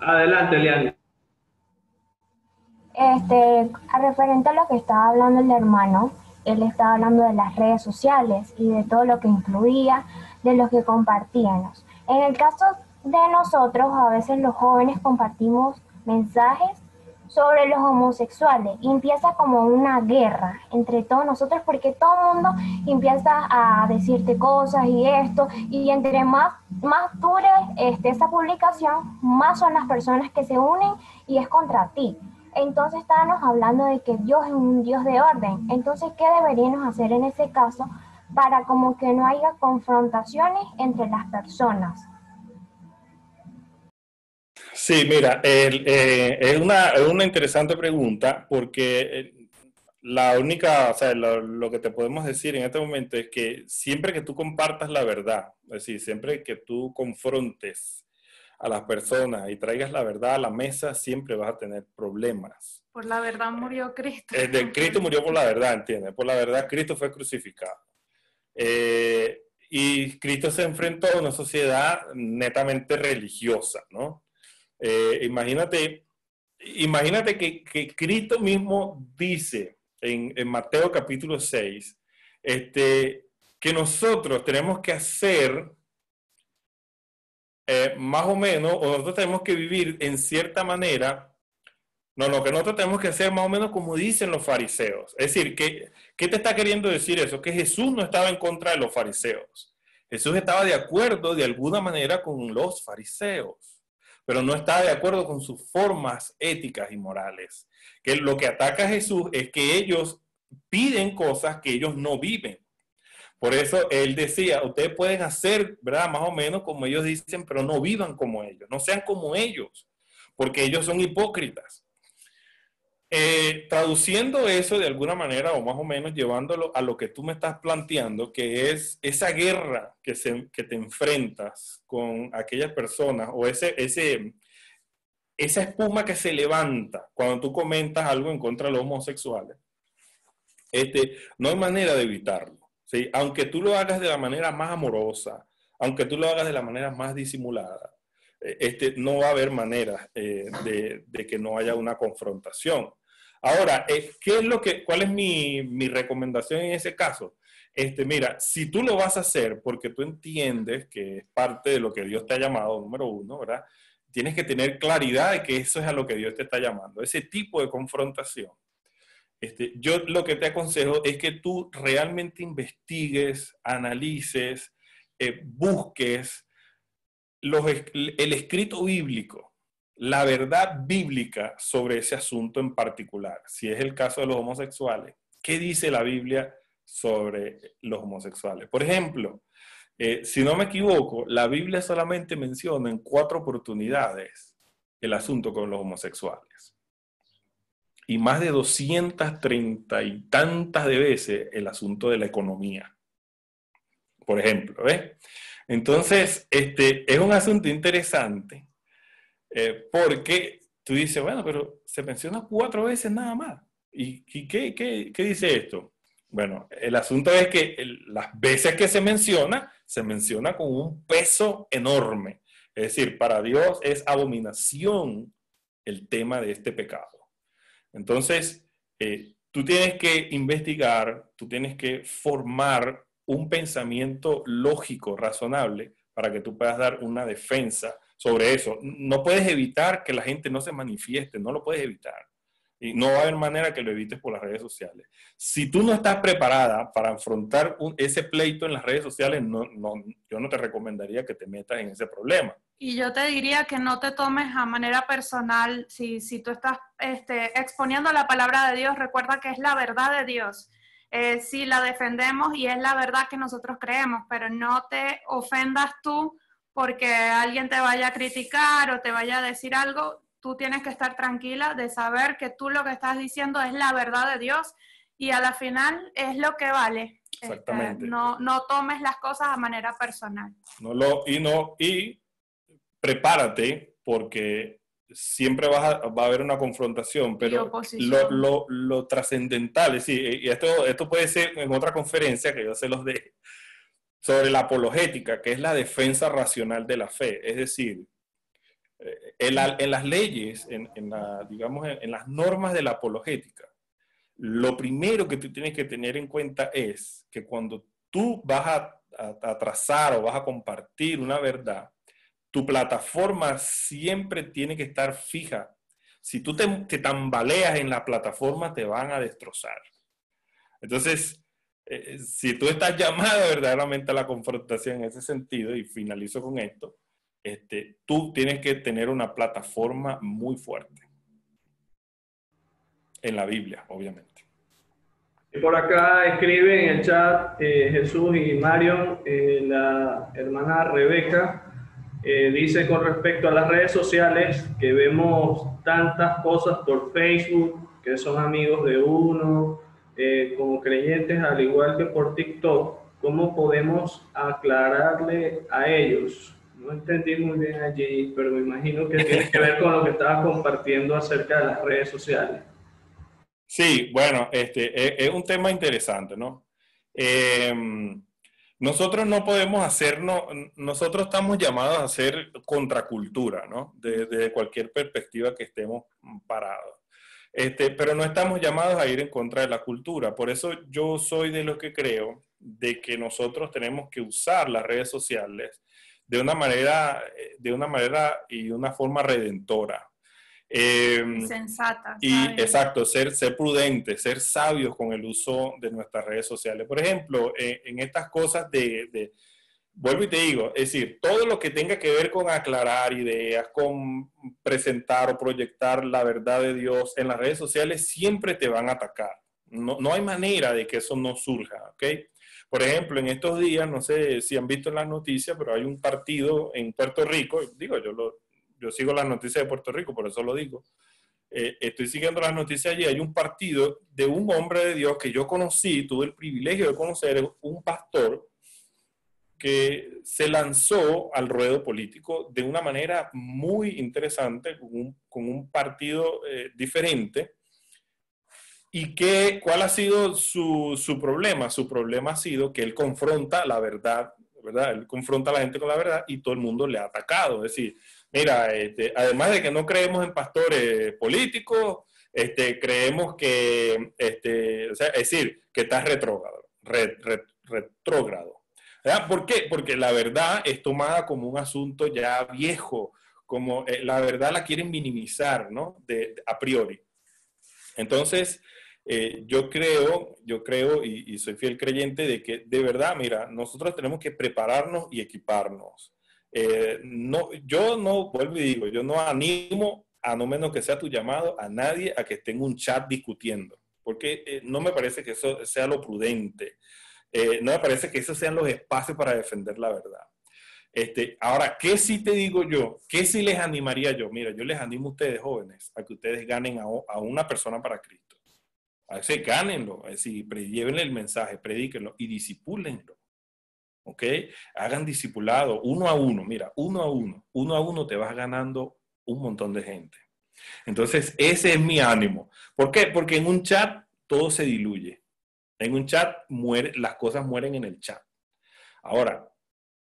Adelante, Liane. Este, a referente a lo que estaba hablando el hermano, él estaba hablando de las redes sociales y de todo lo que incluía, de lo que compartíamos. En el caso de nosotros, a veces los jóvenes compartimos mensajes sobre los homosexuales empieza como una guerra entre todos nosotros porque todo el mundo empieza a decirte cosas y esto y entre más, más dure este, esa publicación, más son las personas que se unen y es contra ti. Entonces estábamos hablando de que Dios es un Dios de orden. Entonces, ¿qué deberíamos hacer en ese caso para como que no haya confrontaciones entre las personas? Sí, mira, eh, es, una, interesante pregunta porque eh, la única, o sea, lo, que te podemos decir en este momento es que siempre que tú compartas la verdad, es decir, siempre que tú confrontes a las personas y traigas la verdad a la mesa, siempre vas a tener problemas. Por la verdad murió Cristo. Eh, de Cristo murió por la verdad, ¿entiendes? Por la verdad Cristo fue crucificado. Eh, y Cristo se enfrentó a una sociedad netamente religiosa, ¿no? Eh, imagínate, imagínate que, que, Cristo mismo dice en, en, Mateo capítulo 6, este, que nosotros tenemos que hacer eh, más o menos, nosotros tenemos que vivir en cierta manera no, lo que nosotros tenemos que hacer más o menos como dicen los fariseos. Es decir, ¿qué, ¿qué te está queriendo decir eso? Que Jesús no estaba en contra de los fariseos. Jesús estaba de acuerdo de alguna manera con los fariseos, pero no estaba de acuerdo con sus formas éticas y morales. Que lo que ataca a Jesús es que ellos piden cosas que ellos no viven. Por eso él decía, ustedes pueden hacer, ¿verdad? Más o menos como ellos dicen, pero no vivan como ellos, no sean como ellos, porque ellos son hipócritas. Eh, traduciendo eso de alguna manera, o más o menos llevándolo a lo que tú me estás planteando, que es esa guerra que, se, que te enfrentas con aquellas personas, o ese, ese, esa espuma que se levanta cuando tú comentas algo en contra de los homosexuales, este, no hay manera de evitarlo. ¿Sí? Aunque tú lo hagas de la manera más amorosa, aunque tú lo hagas de la manera más disimulada, eh, este, no va a haber manera eh, de, de, que no haya una confrontación. Ahora, ¿qué es lo que, ¿cuál es mi, mi, recomendación en ese caso? Este, mira, si tú lo vas a hacer porque tú entiendes que es parte de lo que Dios te ha llamado, número uno, ¿verdad? Tienes que tener claridad de que eso es a lo que Dios te está llamando, ese tipo de confrontación. Este, yo lo que te aconsejo es que tú realmente investigues, analices, eh, busques el escrito bíblico la verdad bíblica sobre ese asunto en particular. Si es el caso de los homosexuales, ¿qué dice la Biblia sobre los homosexuales? Por ejemplo, eh, si no me equivoco, la Biblia solamente menciona en cuatro oportunidades el asunto con los homosexuales. Y más de 230 y tantas de veces el asunto de la economía. Por ejemplo, ¿ves? Entonces, este, es un asunto interesante eh, porque tú dices, bueno, pero se menciona cuatro veces nada más. ¿Y, qué, qué, qué, dice esto? Bueno, el asunto es que las veces que se menciona, se menciona con un peso enorme. Es decir, para Dios es abominación el tema de este pecado. Entonces, eh, tú tienes que investigar, tú tienes que formar un pensamiento lógico, razonable, para que tú puedas dar una defensa sobre eso. No puedes evitar que la gente no se manifieste, no lo puedes evitar. Y no va a haber manera que lo evites por las redes sociales. Si tú no estás preparada para afrontar ese pleito en las redes sociales, no, no, yo no te recomendaría que te metas en ese problema. Y yo te diría que no te tomes a manera personal, si, si tú estás este, exponiendo la palabra de Dios, recuerda que es la verdad de Dios. Eh, si la defendemos y es la verdad que nosotros creemos, pero no te ofendas tú porque alguien te vaya a criticar o te vaya a decir algo, tú tienes que estar tranquila de saber que tú lo que estás diciendo es la verdad de Dios y a la final es lo que vale. Este, Exactamente. no, no tomes las cosas a manera personal. No lo, y no, y prepárate porque siempre va a haber una confrontación, pero lo, lo, lo, trascendental, es y esto, esto puede ser en otra conferencia que yo se los de sobre la apologética, que es la defensa racional de la fe. Es decir, eh, en, las leyes, en, la, digamos, en, las normas de la apologética, lo primero que tú tienes que tener en cuenta es que cuando tú vas a, trazar o vas a compartir una verdad, tu plataforma siempre tiene que estar fija. Si tú te, tambaleas en la plataforma, te van a destrozar. Entonces, eh, si tú estás llamado verdaderamente a la confrontación en ese sentido, y finalizo con esto, este, tú tienes que tener una plataforma muy fuerte. En la Biblia, obviamente. Por acá escribe en el chat eh, Jesús y Marion, eh, la hermana Rebeca, dice con respecto a las redes sociales que vemos tantas cosas por Facebook, que son amigos de uno, eh, como creyentes, al igual que por TikTok, ¿cómo podemos aclararle a ellos? No entendí muy bien allí, pero me imagino que tiene que ver con lo que estabas compartiendo acerca de las redes sociales. Sí, bueno, este, es, un tema interesante, ¿no? Eh, nosotros no podemos hacernos, nosotros estamos llamados a hacer contracultura, ¿no? Desde cualquier perspectiva que estemos parados. Este, pero no estamos llamados a ir en contra de la cultura. Por eso yo soy de los que creo de que nosotros tenemos que usar las redes sociales de una manera, de una manera y una forma redentora. Em, Sensata. Y exacto, ser, ser prudentes, ser sabios con el uso de nuestras redes sociales. Por ejemplo, en, estas cosas de, de, vuelvo y te digo, es decir, todo lo que tenga que ver con aclarar ideas, con presentar o proyectar la verdad de Dios en las redes sociales, siempre te van a atacar. No, no hay manera de que eso no surja, ¿ok? Por ejemplo, en estos días, no sé si han visto en las noticias, pero hay un partido en Puerto Rico, digo, yo lo, yo sigo las noticias de Puerto Rico, por eso lo digo. Eh, estoy siguiendo las noticias allí. Hay un partido de un hombre de Dios que yo conocí, tuve el privilegio de conocer, un pastor que se lanzó al ruedo político de una manera muy interesante, con un, partido eh, diferente. ¿Y qué, cuál ha sido su, su, problema? Su problema ha sido que él confronta la verdad, ¿verdad? Él confronta a la gente con la verdad y todo el mundo le ha atacado. Es decir, mira, este, además de que no creemos en pastores políticos, este, creemos que, este, es decir, que estás retrógrado. retrógrado. ¿Por qué? Porque la verdad es tomada como un asunto ya viejo, como eh, la verdad la quieren minimizar, ¿no? De, a priori. Entonces, eh, yo creo, yo creo y, soy fiel creyente de que de verdad, mira, nosotros tenemos que prepararnos y equiparnos. Eh, no, yo no, vuelvo y digo, yo no animo, a no menos que sea tu llamado, a nadie a que esté en un chat discutiendo, porque eh, no me parece que eso sea lo prudente. Eh, no me parece que esos sean los espacios para defender la verdad. Este, ahora, ¿qué sí te digo yo? ¿Qué sí les animaría yo? Mira, yo les animo a ustedes jóvenes a que ustedes ganen a, una persona para Cristo. A veces gánenlo, es decir, llévenle el mensaje, predíquenlo y disipúlenlo. ¿Ok? Hagan discipulado uno a uno, mira, uno a uno, uno a uno te vas ganando un montón de gente. Entonces, ese es mi ánimo. ¿Por qué? Porque en un chat todo se diluye. En un chat muere, las cosas mueren en el chat. Ahora,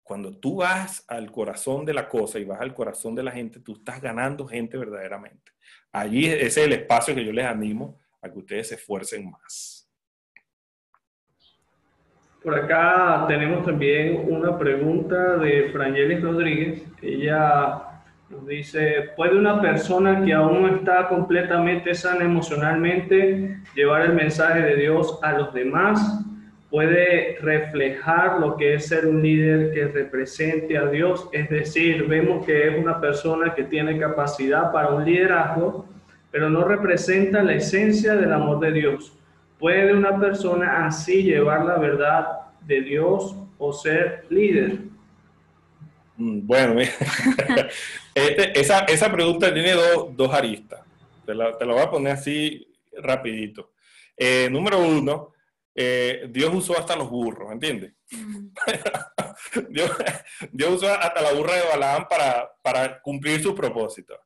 cuando tú vas al corazón de la cosa y vas al corazón de la gente, tú estás ganando gente verdaderamente. Allí ese es el espacio que yo les animo a que ustedes se esfuercen más. Por acá tenemos también una pregunta de Frangelis Rodríguez. Ella nos dice, ¿puede una persona que aún no está completamente sana emocionalmente llevar el mensaje de Dios a los demás? ¿Puede reflejar lo que es ser un líder que represente a Dios? Es decir, vemos que es una persona que tiene capacidad para un liderazgo, pero no representa la esencia del amor de Dios. ¿Puede una persona así llevar la verdad de Dios o ser líder? Mm, bueno, este, esa, esa, pregunta tiene dos, dos aristas. Te la, te la, voy a poner así rapidito. Eh, número uno, eh, Dios usó hasta los burros, ¿entiendes? Mm. Dios, Dios, usó hasta la burra de Balaam para, para cumplir su propósito.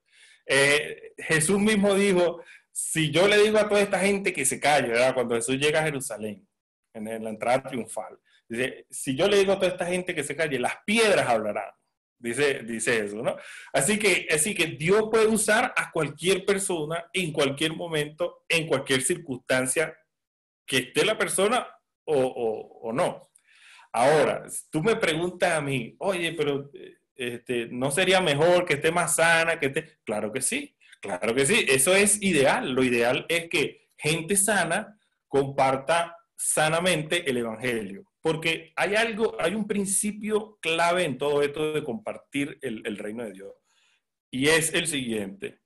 Eh, Jesús mismo dijo, si yo le digo a toda esta gente que se calle, ¿verdad? Cuando Jesús llega a Jerusalén, en la entrada triunfal, dice, si yo le digo a toda esta gente que se calle, las piedras hablarán. Dice, dice eso, ¿no? Así que, así que Dios puede usar a cualquier persona en cualquier momento, en cualquier circunstancia que esté la persona o, o, no. Ahora, tú me preguntas a mí, oye, pero este, ¿no sería mejor que esté más sana? que esté? Claro que sí. Claro que sí, eso es ideal. Lo ideal es que gente sana comparta sanamente el Evangelio. Porque hay algo, hay un principio clave en todo esto de compartir el, reino de Dios. Y es el siguiente.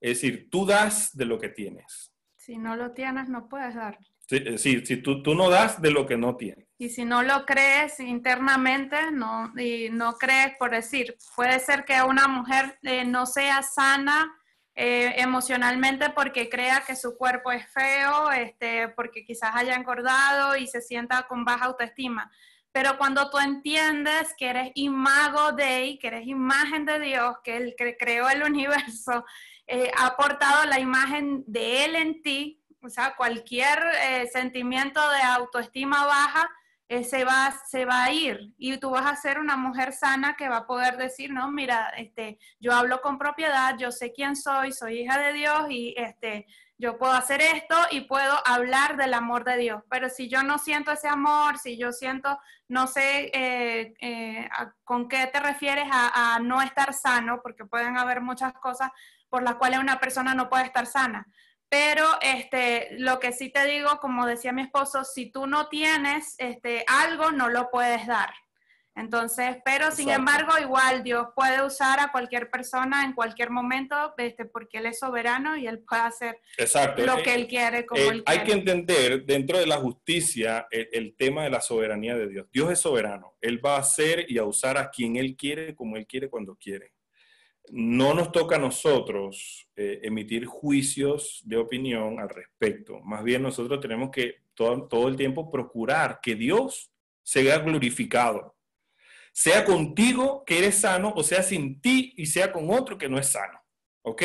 Es decir, tú das de lo que tienes. Si no lo tienes, no puedes dar. Sí, si tú, tú no das de lo que no tienes. Y si no lo crees internamente, no, y no crees, por decir, puede ser que una mujer eh, no sea sana eh, emocionalmente porque crea que su cuerpo es feo, este, porque quizás haya engordado y se sienta con baja autoestima. Pero cuando tú entiendes que eres imago de, que eres imagen de Dios, que el que creó el universo, eh, ha aportado la imagen de Él en ti, o sea, cualquier eh, sentimiento de autoestima baja, eh, se, va, se va a ir y tú vas a ser una mujer sana que va a poder decir, no, mira, este, yo hablo con propiedad, yo sé quién soy, soy hija de Dios y este, yo puedo hacer esto y puedo hablar del amor de Dios. Pero si yo no siento ese amor, si yo siento, no sé eh, eh, con qué te refieres a, a no estar sano, porque pueden haber muchas cosas por las cuales una persona no puede estar sana. Pero este, lo que sí te digo, como decía mi esposo, si tú no tienes este, algo, no lo puedes dar. Entonces, pero sin embargo, igual Dios puede usar a cualquier persona en cualquier momento, este, porque Él es soberano y Él puede hacer lo que eh, Él quiere como eh, Él Hay quiere. que entender dentro de la justicia el, el tema de la soberanía de Dios. Dios es soberano. Él va a hacer y a usar a quien Él quiere, como Él quiere, cuando quiere no nos toca a nosotros eh, emitir juicios de opinión al respecto. Más bien nosotros tenemos que todo, todo, el tiempo procurar que Dios sea glorificado. Sea contigo que eres sano o sea sin ti y sea con otro que no es sano. ¿Ok?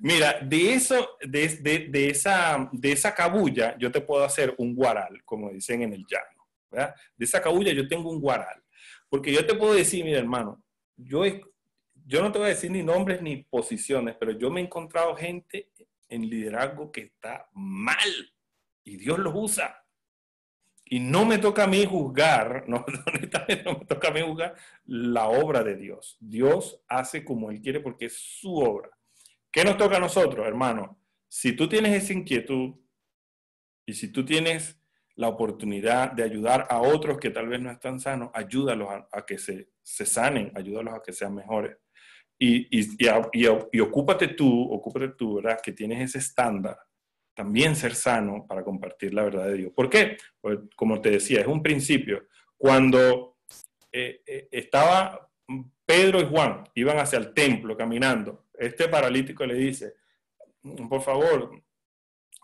Mira, de, eso, de, de, esa, de esa cabulla yo te puedo hacer un guaral, como dicen en el llano. ¿verdad? De esa cabulla yo tengo un guaral. Porque yo te puedo decir, mira hermano, yo yo no te voy a decir ni nombres ni posiciones, pero yo me he encontrado gente en liderazgo que está mal y Dios los usa. Y no me toca a mí juzgar, no, no me toca a mí juzgar la obra de Dios. Dios hace como Él quiere porque es su obra. ¿Qué nos toca a nosotros, hermano? Si tú tienes esa inquietud y si tú tienes la oportunidad de ayudar a otros que tal vez no están sanos, ayúdalos a, a que se, se sanen, ayúdalos a que sean mejores. Y, y, y, ocúpate tú, ocúpate tú, ¿verdad? Que tienes ese estándar, también ser sano para compartir la verdad de Dios. ¿Por qué? Pues, como te decía, es un principio. Cuando eh, eh, estaba Pedro y Juan, iban hacia el templo caminando, este paralítico le dice, por favor,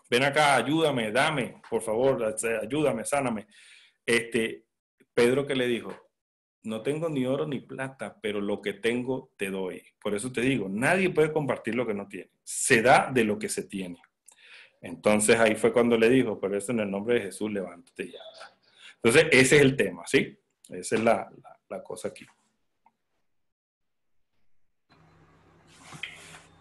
ven acá, ayúdame, dame, por favor, ayúdame, sáname. Este, Pedro que le dijo, no tengo ni oro ni plata, pero lo que tengo te doy. Por eso te digo, nadie puede compartir lo que no tiene. Se da de lo que se tiene. Entonces ahí fue cuando le dijo, por eso en el nombre de Jesús, levántate ya. Entonces ese es el tema, ¿sí? Esa es la, la, cosa aquí.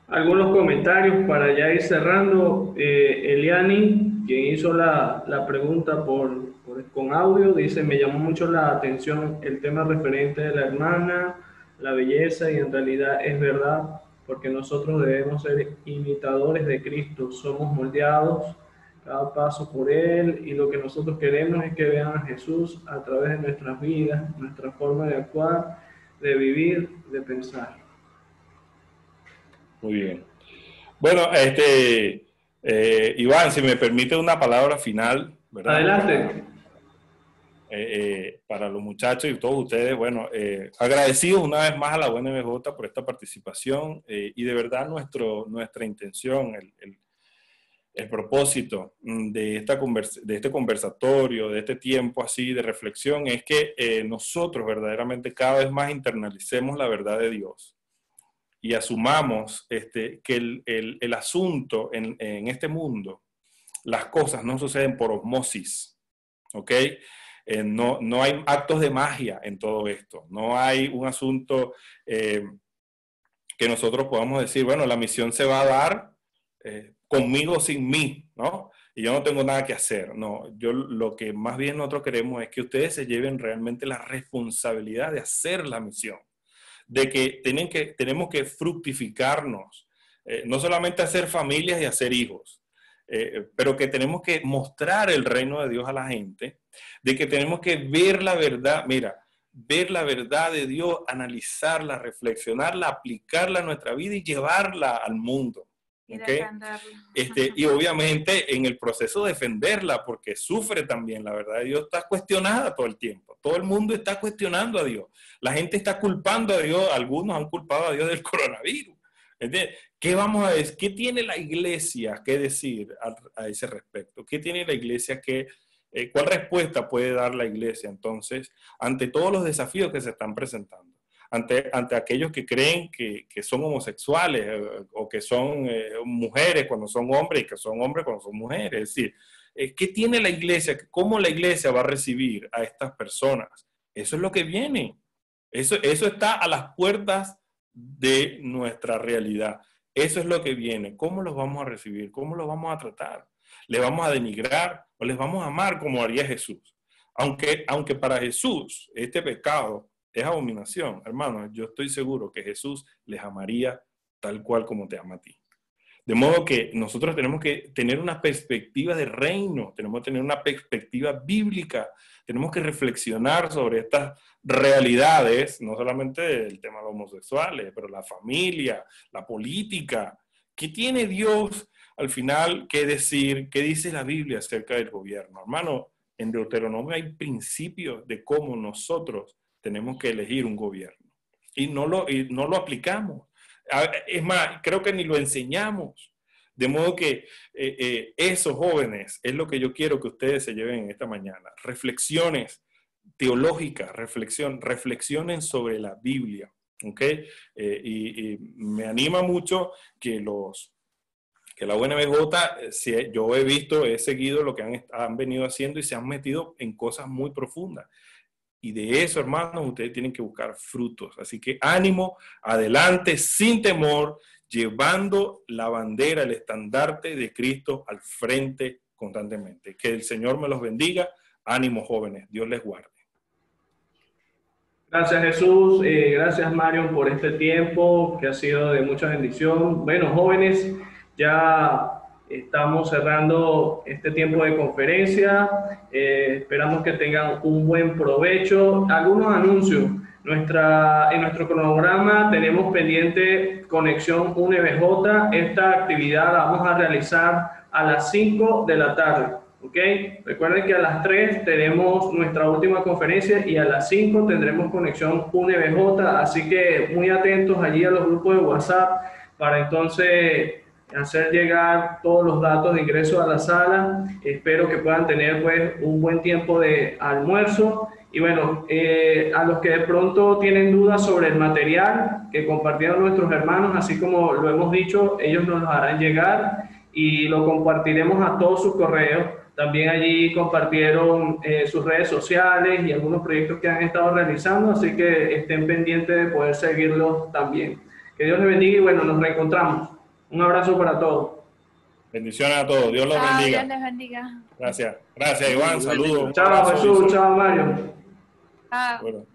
Algunos comentarios para ya ir cerrando. Eh, Eliani, quien hizo la, la pregunta por, con audio, dice, me llamó mucho la atención el tema referente de la hermana, la belleza, y en realidad es verdad, porque nosotros debemos ser imitadores de Cristo, somos moldeados cada paso por Él, y lo que nosotros queremos es que vean a Jesús a través de nuestras vidas, nuestra forma de actuar, de vivir, de pensar. Muy bien. Bueno, este, eh, Iván, si me permite una palabra final, ¿verdad? Adelante. Eh, eh, para los muchachos y todos ustedes, bueno, eh, agradecidos una vez más a la UNMJ por esta participación y de verdad nuestro, nuestra intención, el, el, el propósito de, esta de este conversatorio, de este tiempo así de reflexión, es que nosotros verdaderamente cada vez más internalicemos la verdad de Dios y asumamos este, que el, el asunto en, en, este mundo, las cosas no suceden por osmosis, ¿ok? Eh, no, no hay actos de magia en todo esto, no hay un asunto eh, que nosotros podamos decir, bueno, la misión se va a dar eh, conmigo sin mí, ¿no? Y yo no tengo nada que hacer, no, yo lo que más bien nosotros queremos es que ustedes se lleven realmente la responsabilidad de hacer la misión de que, tienen que tenemos que fructificarnos, no solamente hacer familias y hacer hijos, eh, pero que tenemos que mostrar el reino de Dios a la gente, de que tenemos que ver la verdad, mira, ver la verdad de Dios, analizarla, reflexionarla, aplicarla a nuestra vida y llevarla al mundo. Y, ¿okay? este, y obviamente en el proceso de defenderla, porque sufre también, la verdad de Dios está cuestionada todo el tiempo. Todo el mundo está cuestionando a Dios. La gente está culpando a Dios, algunos han culpado a Dios del coronavirus. ¿Qué vamos a decir? ¿Qué tiene la iglesia que decir a, ese respecto? ¿Qué tiene la iglesia que, eh, cuál respuesta puede dar la iglesia entonces ante todos los desafíos que se están presentando? Ante, ante aquellos que creen que, que son homosexuales eh, o que son eh, mujeres cuando son hombres y que son hombres cuando son mujeres. Es decir, ¿qué tiene la iglesia? ¿Cómo la iglesia va a recibir a estas personas? Eso es lo que viene. Eso, eso está a las puertas de nuestra realidad. Eso es lo que viene. ¿Cómo los vamos a recibir? ¿Cómo los vamos a tratar? ¿Les vamos a denigrar o les vamos a amar como haría Jesús? Aunque, aunque para Jesús este pecado es abominación, hermanos, yo estoy seguro que Jesús les amaría tal cual como te ama a ti. De modo que nosotros tenemos que tener una perspectiva de reino, tenemos que tener una perspectiva bíblica, tenemos que reflexionar sobre estas realidades, no solamente el tema de los homosexuales, pero la familia, la política. ¿Qué tiene Dios al final que decir? ¿Qué dice la Biblia acerca del gobierno? Hermano, en Deuteronomio hay principios de cómo nosotros tenemos que elegir un gobierno. Y no lo, y no lo aplicamos. Es más, creo que ni lo enseñamos. De modo que eh, eh, esos jóvenes es lo que yo quiero que ustedes se lleven esta mañana. Reflexiones teológicas, reflexión, reflexionen sobre la Biblia. ¿ok? Eh, y, me anima mucho que los que la UNBJ, si yo he visto, he seguido lo que han, han venido haciendo y se han metido en cosas muy profundas. Y de eso, hermanos, ustedes tienen que buscar frutos. Así que ánimo, adelante, sin temor, llevando la bandera, el estandarte de Cristo al frente constantemente. Que el Señor me los bendiga. Ánimo, jóvenes. Dios les guarde. Gracias Jesús, eh, gracias Mario por este tiempo que ha sido de mucha bendición. Bueno, jóvenes, ya Estamos cerrando este tiempo de conferencia. Eh, esperamos que tengan un buen provecho. Algunos anuncios. Nuestra, en nuestro cronograma tenemos pendiente conexión UNBJ. Esta actividad la vamos a realizar a las 5 de la tarde. ¿ok? Recuerden que a las 3 tenemos nuestra última conferencia y a las 5 tendremos conexión UNBJ. Así que muy atentos allí a los grupos de WhatsApp para entonces hacer llegar todos los datos de ingreso a la sala. Espero que puedan tener pues un buen tiempo de almuerzo. Y bueno, eh, a los que de pronto tienen dudas sobre el material que compartieron nuestros hermanos, así como lo hemos dicho, ellos nos lo harán llegar y lo compartiremos a todos sus correos. También allí compartieron eh, sus redes sociales y algunos proyectos que han estado realizando, así que estén pendientes de poder seguirlos también. Que Dios les bendiga y bueno, nos reencontramos. Un abrazo para todos. Bendiciones a todos. Dios los bendiga. Dios les bendiga. Gracias. Gracias, Iván. Saludos. Chao, Jesús. Chao, Mario. Chao.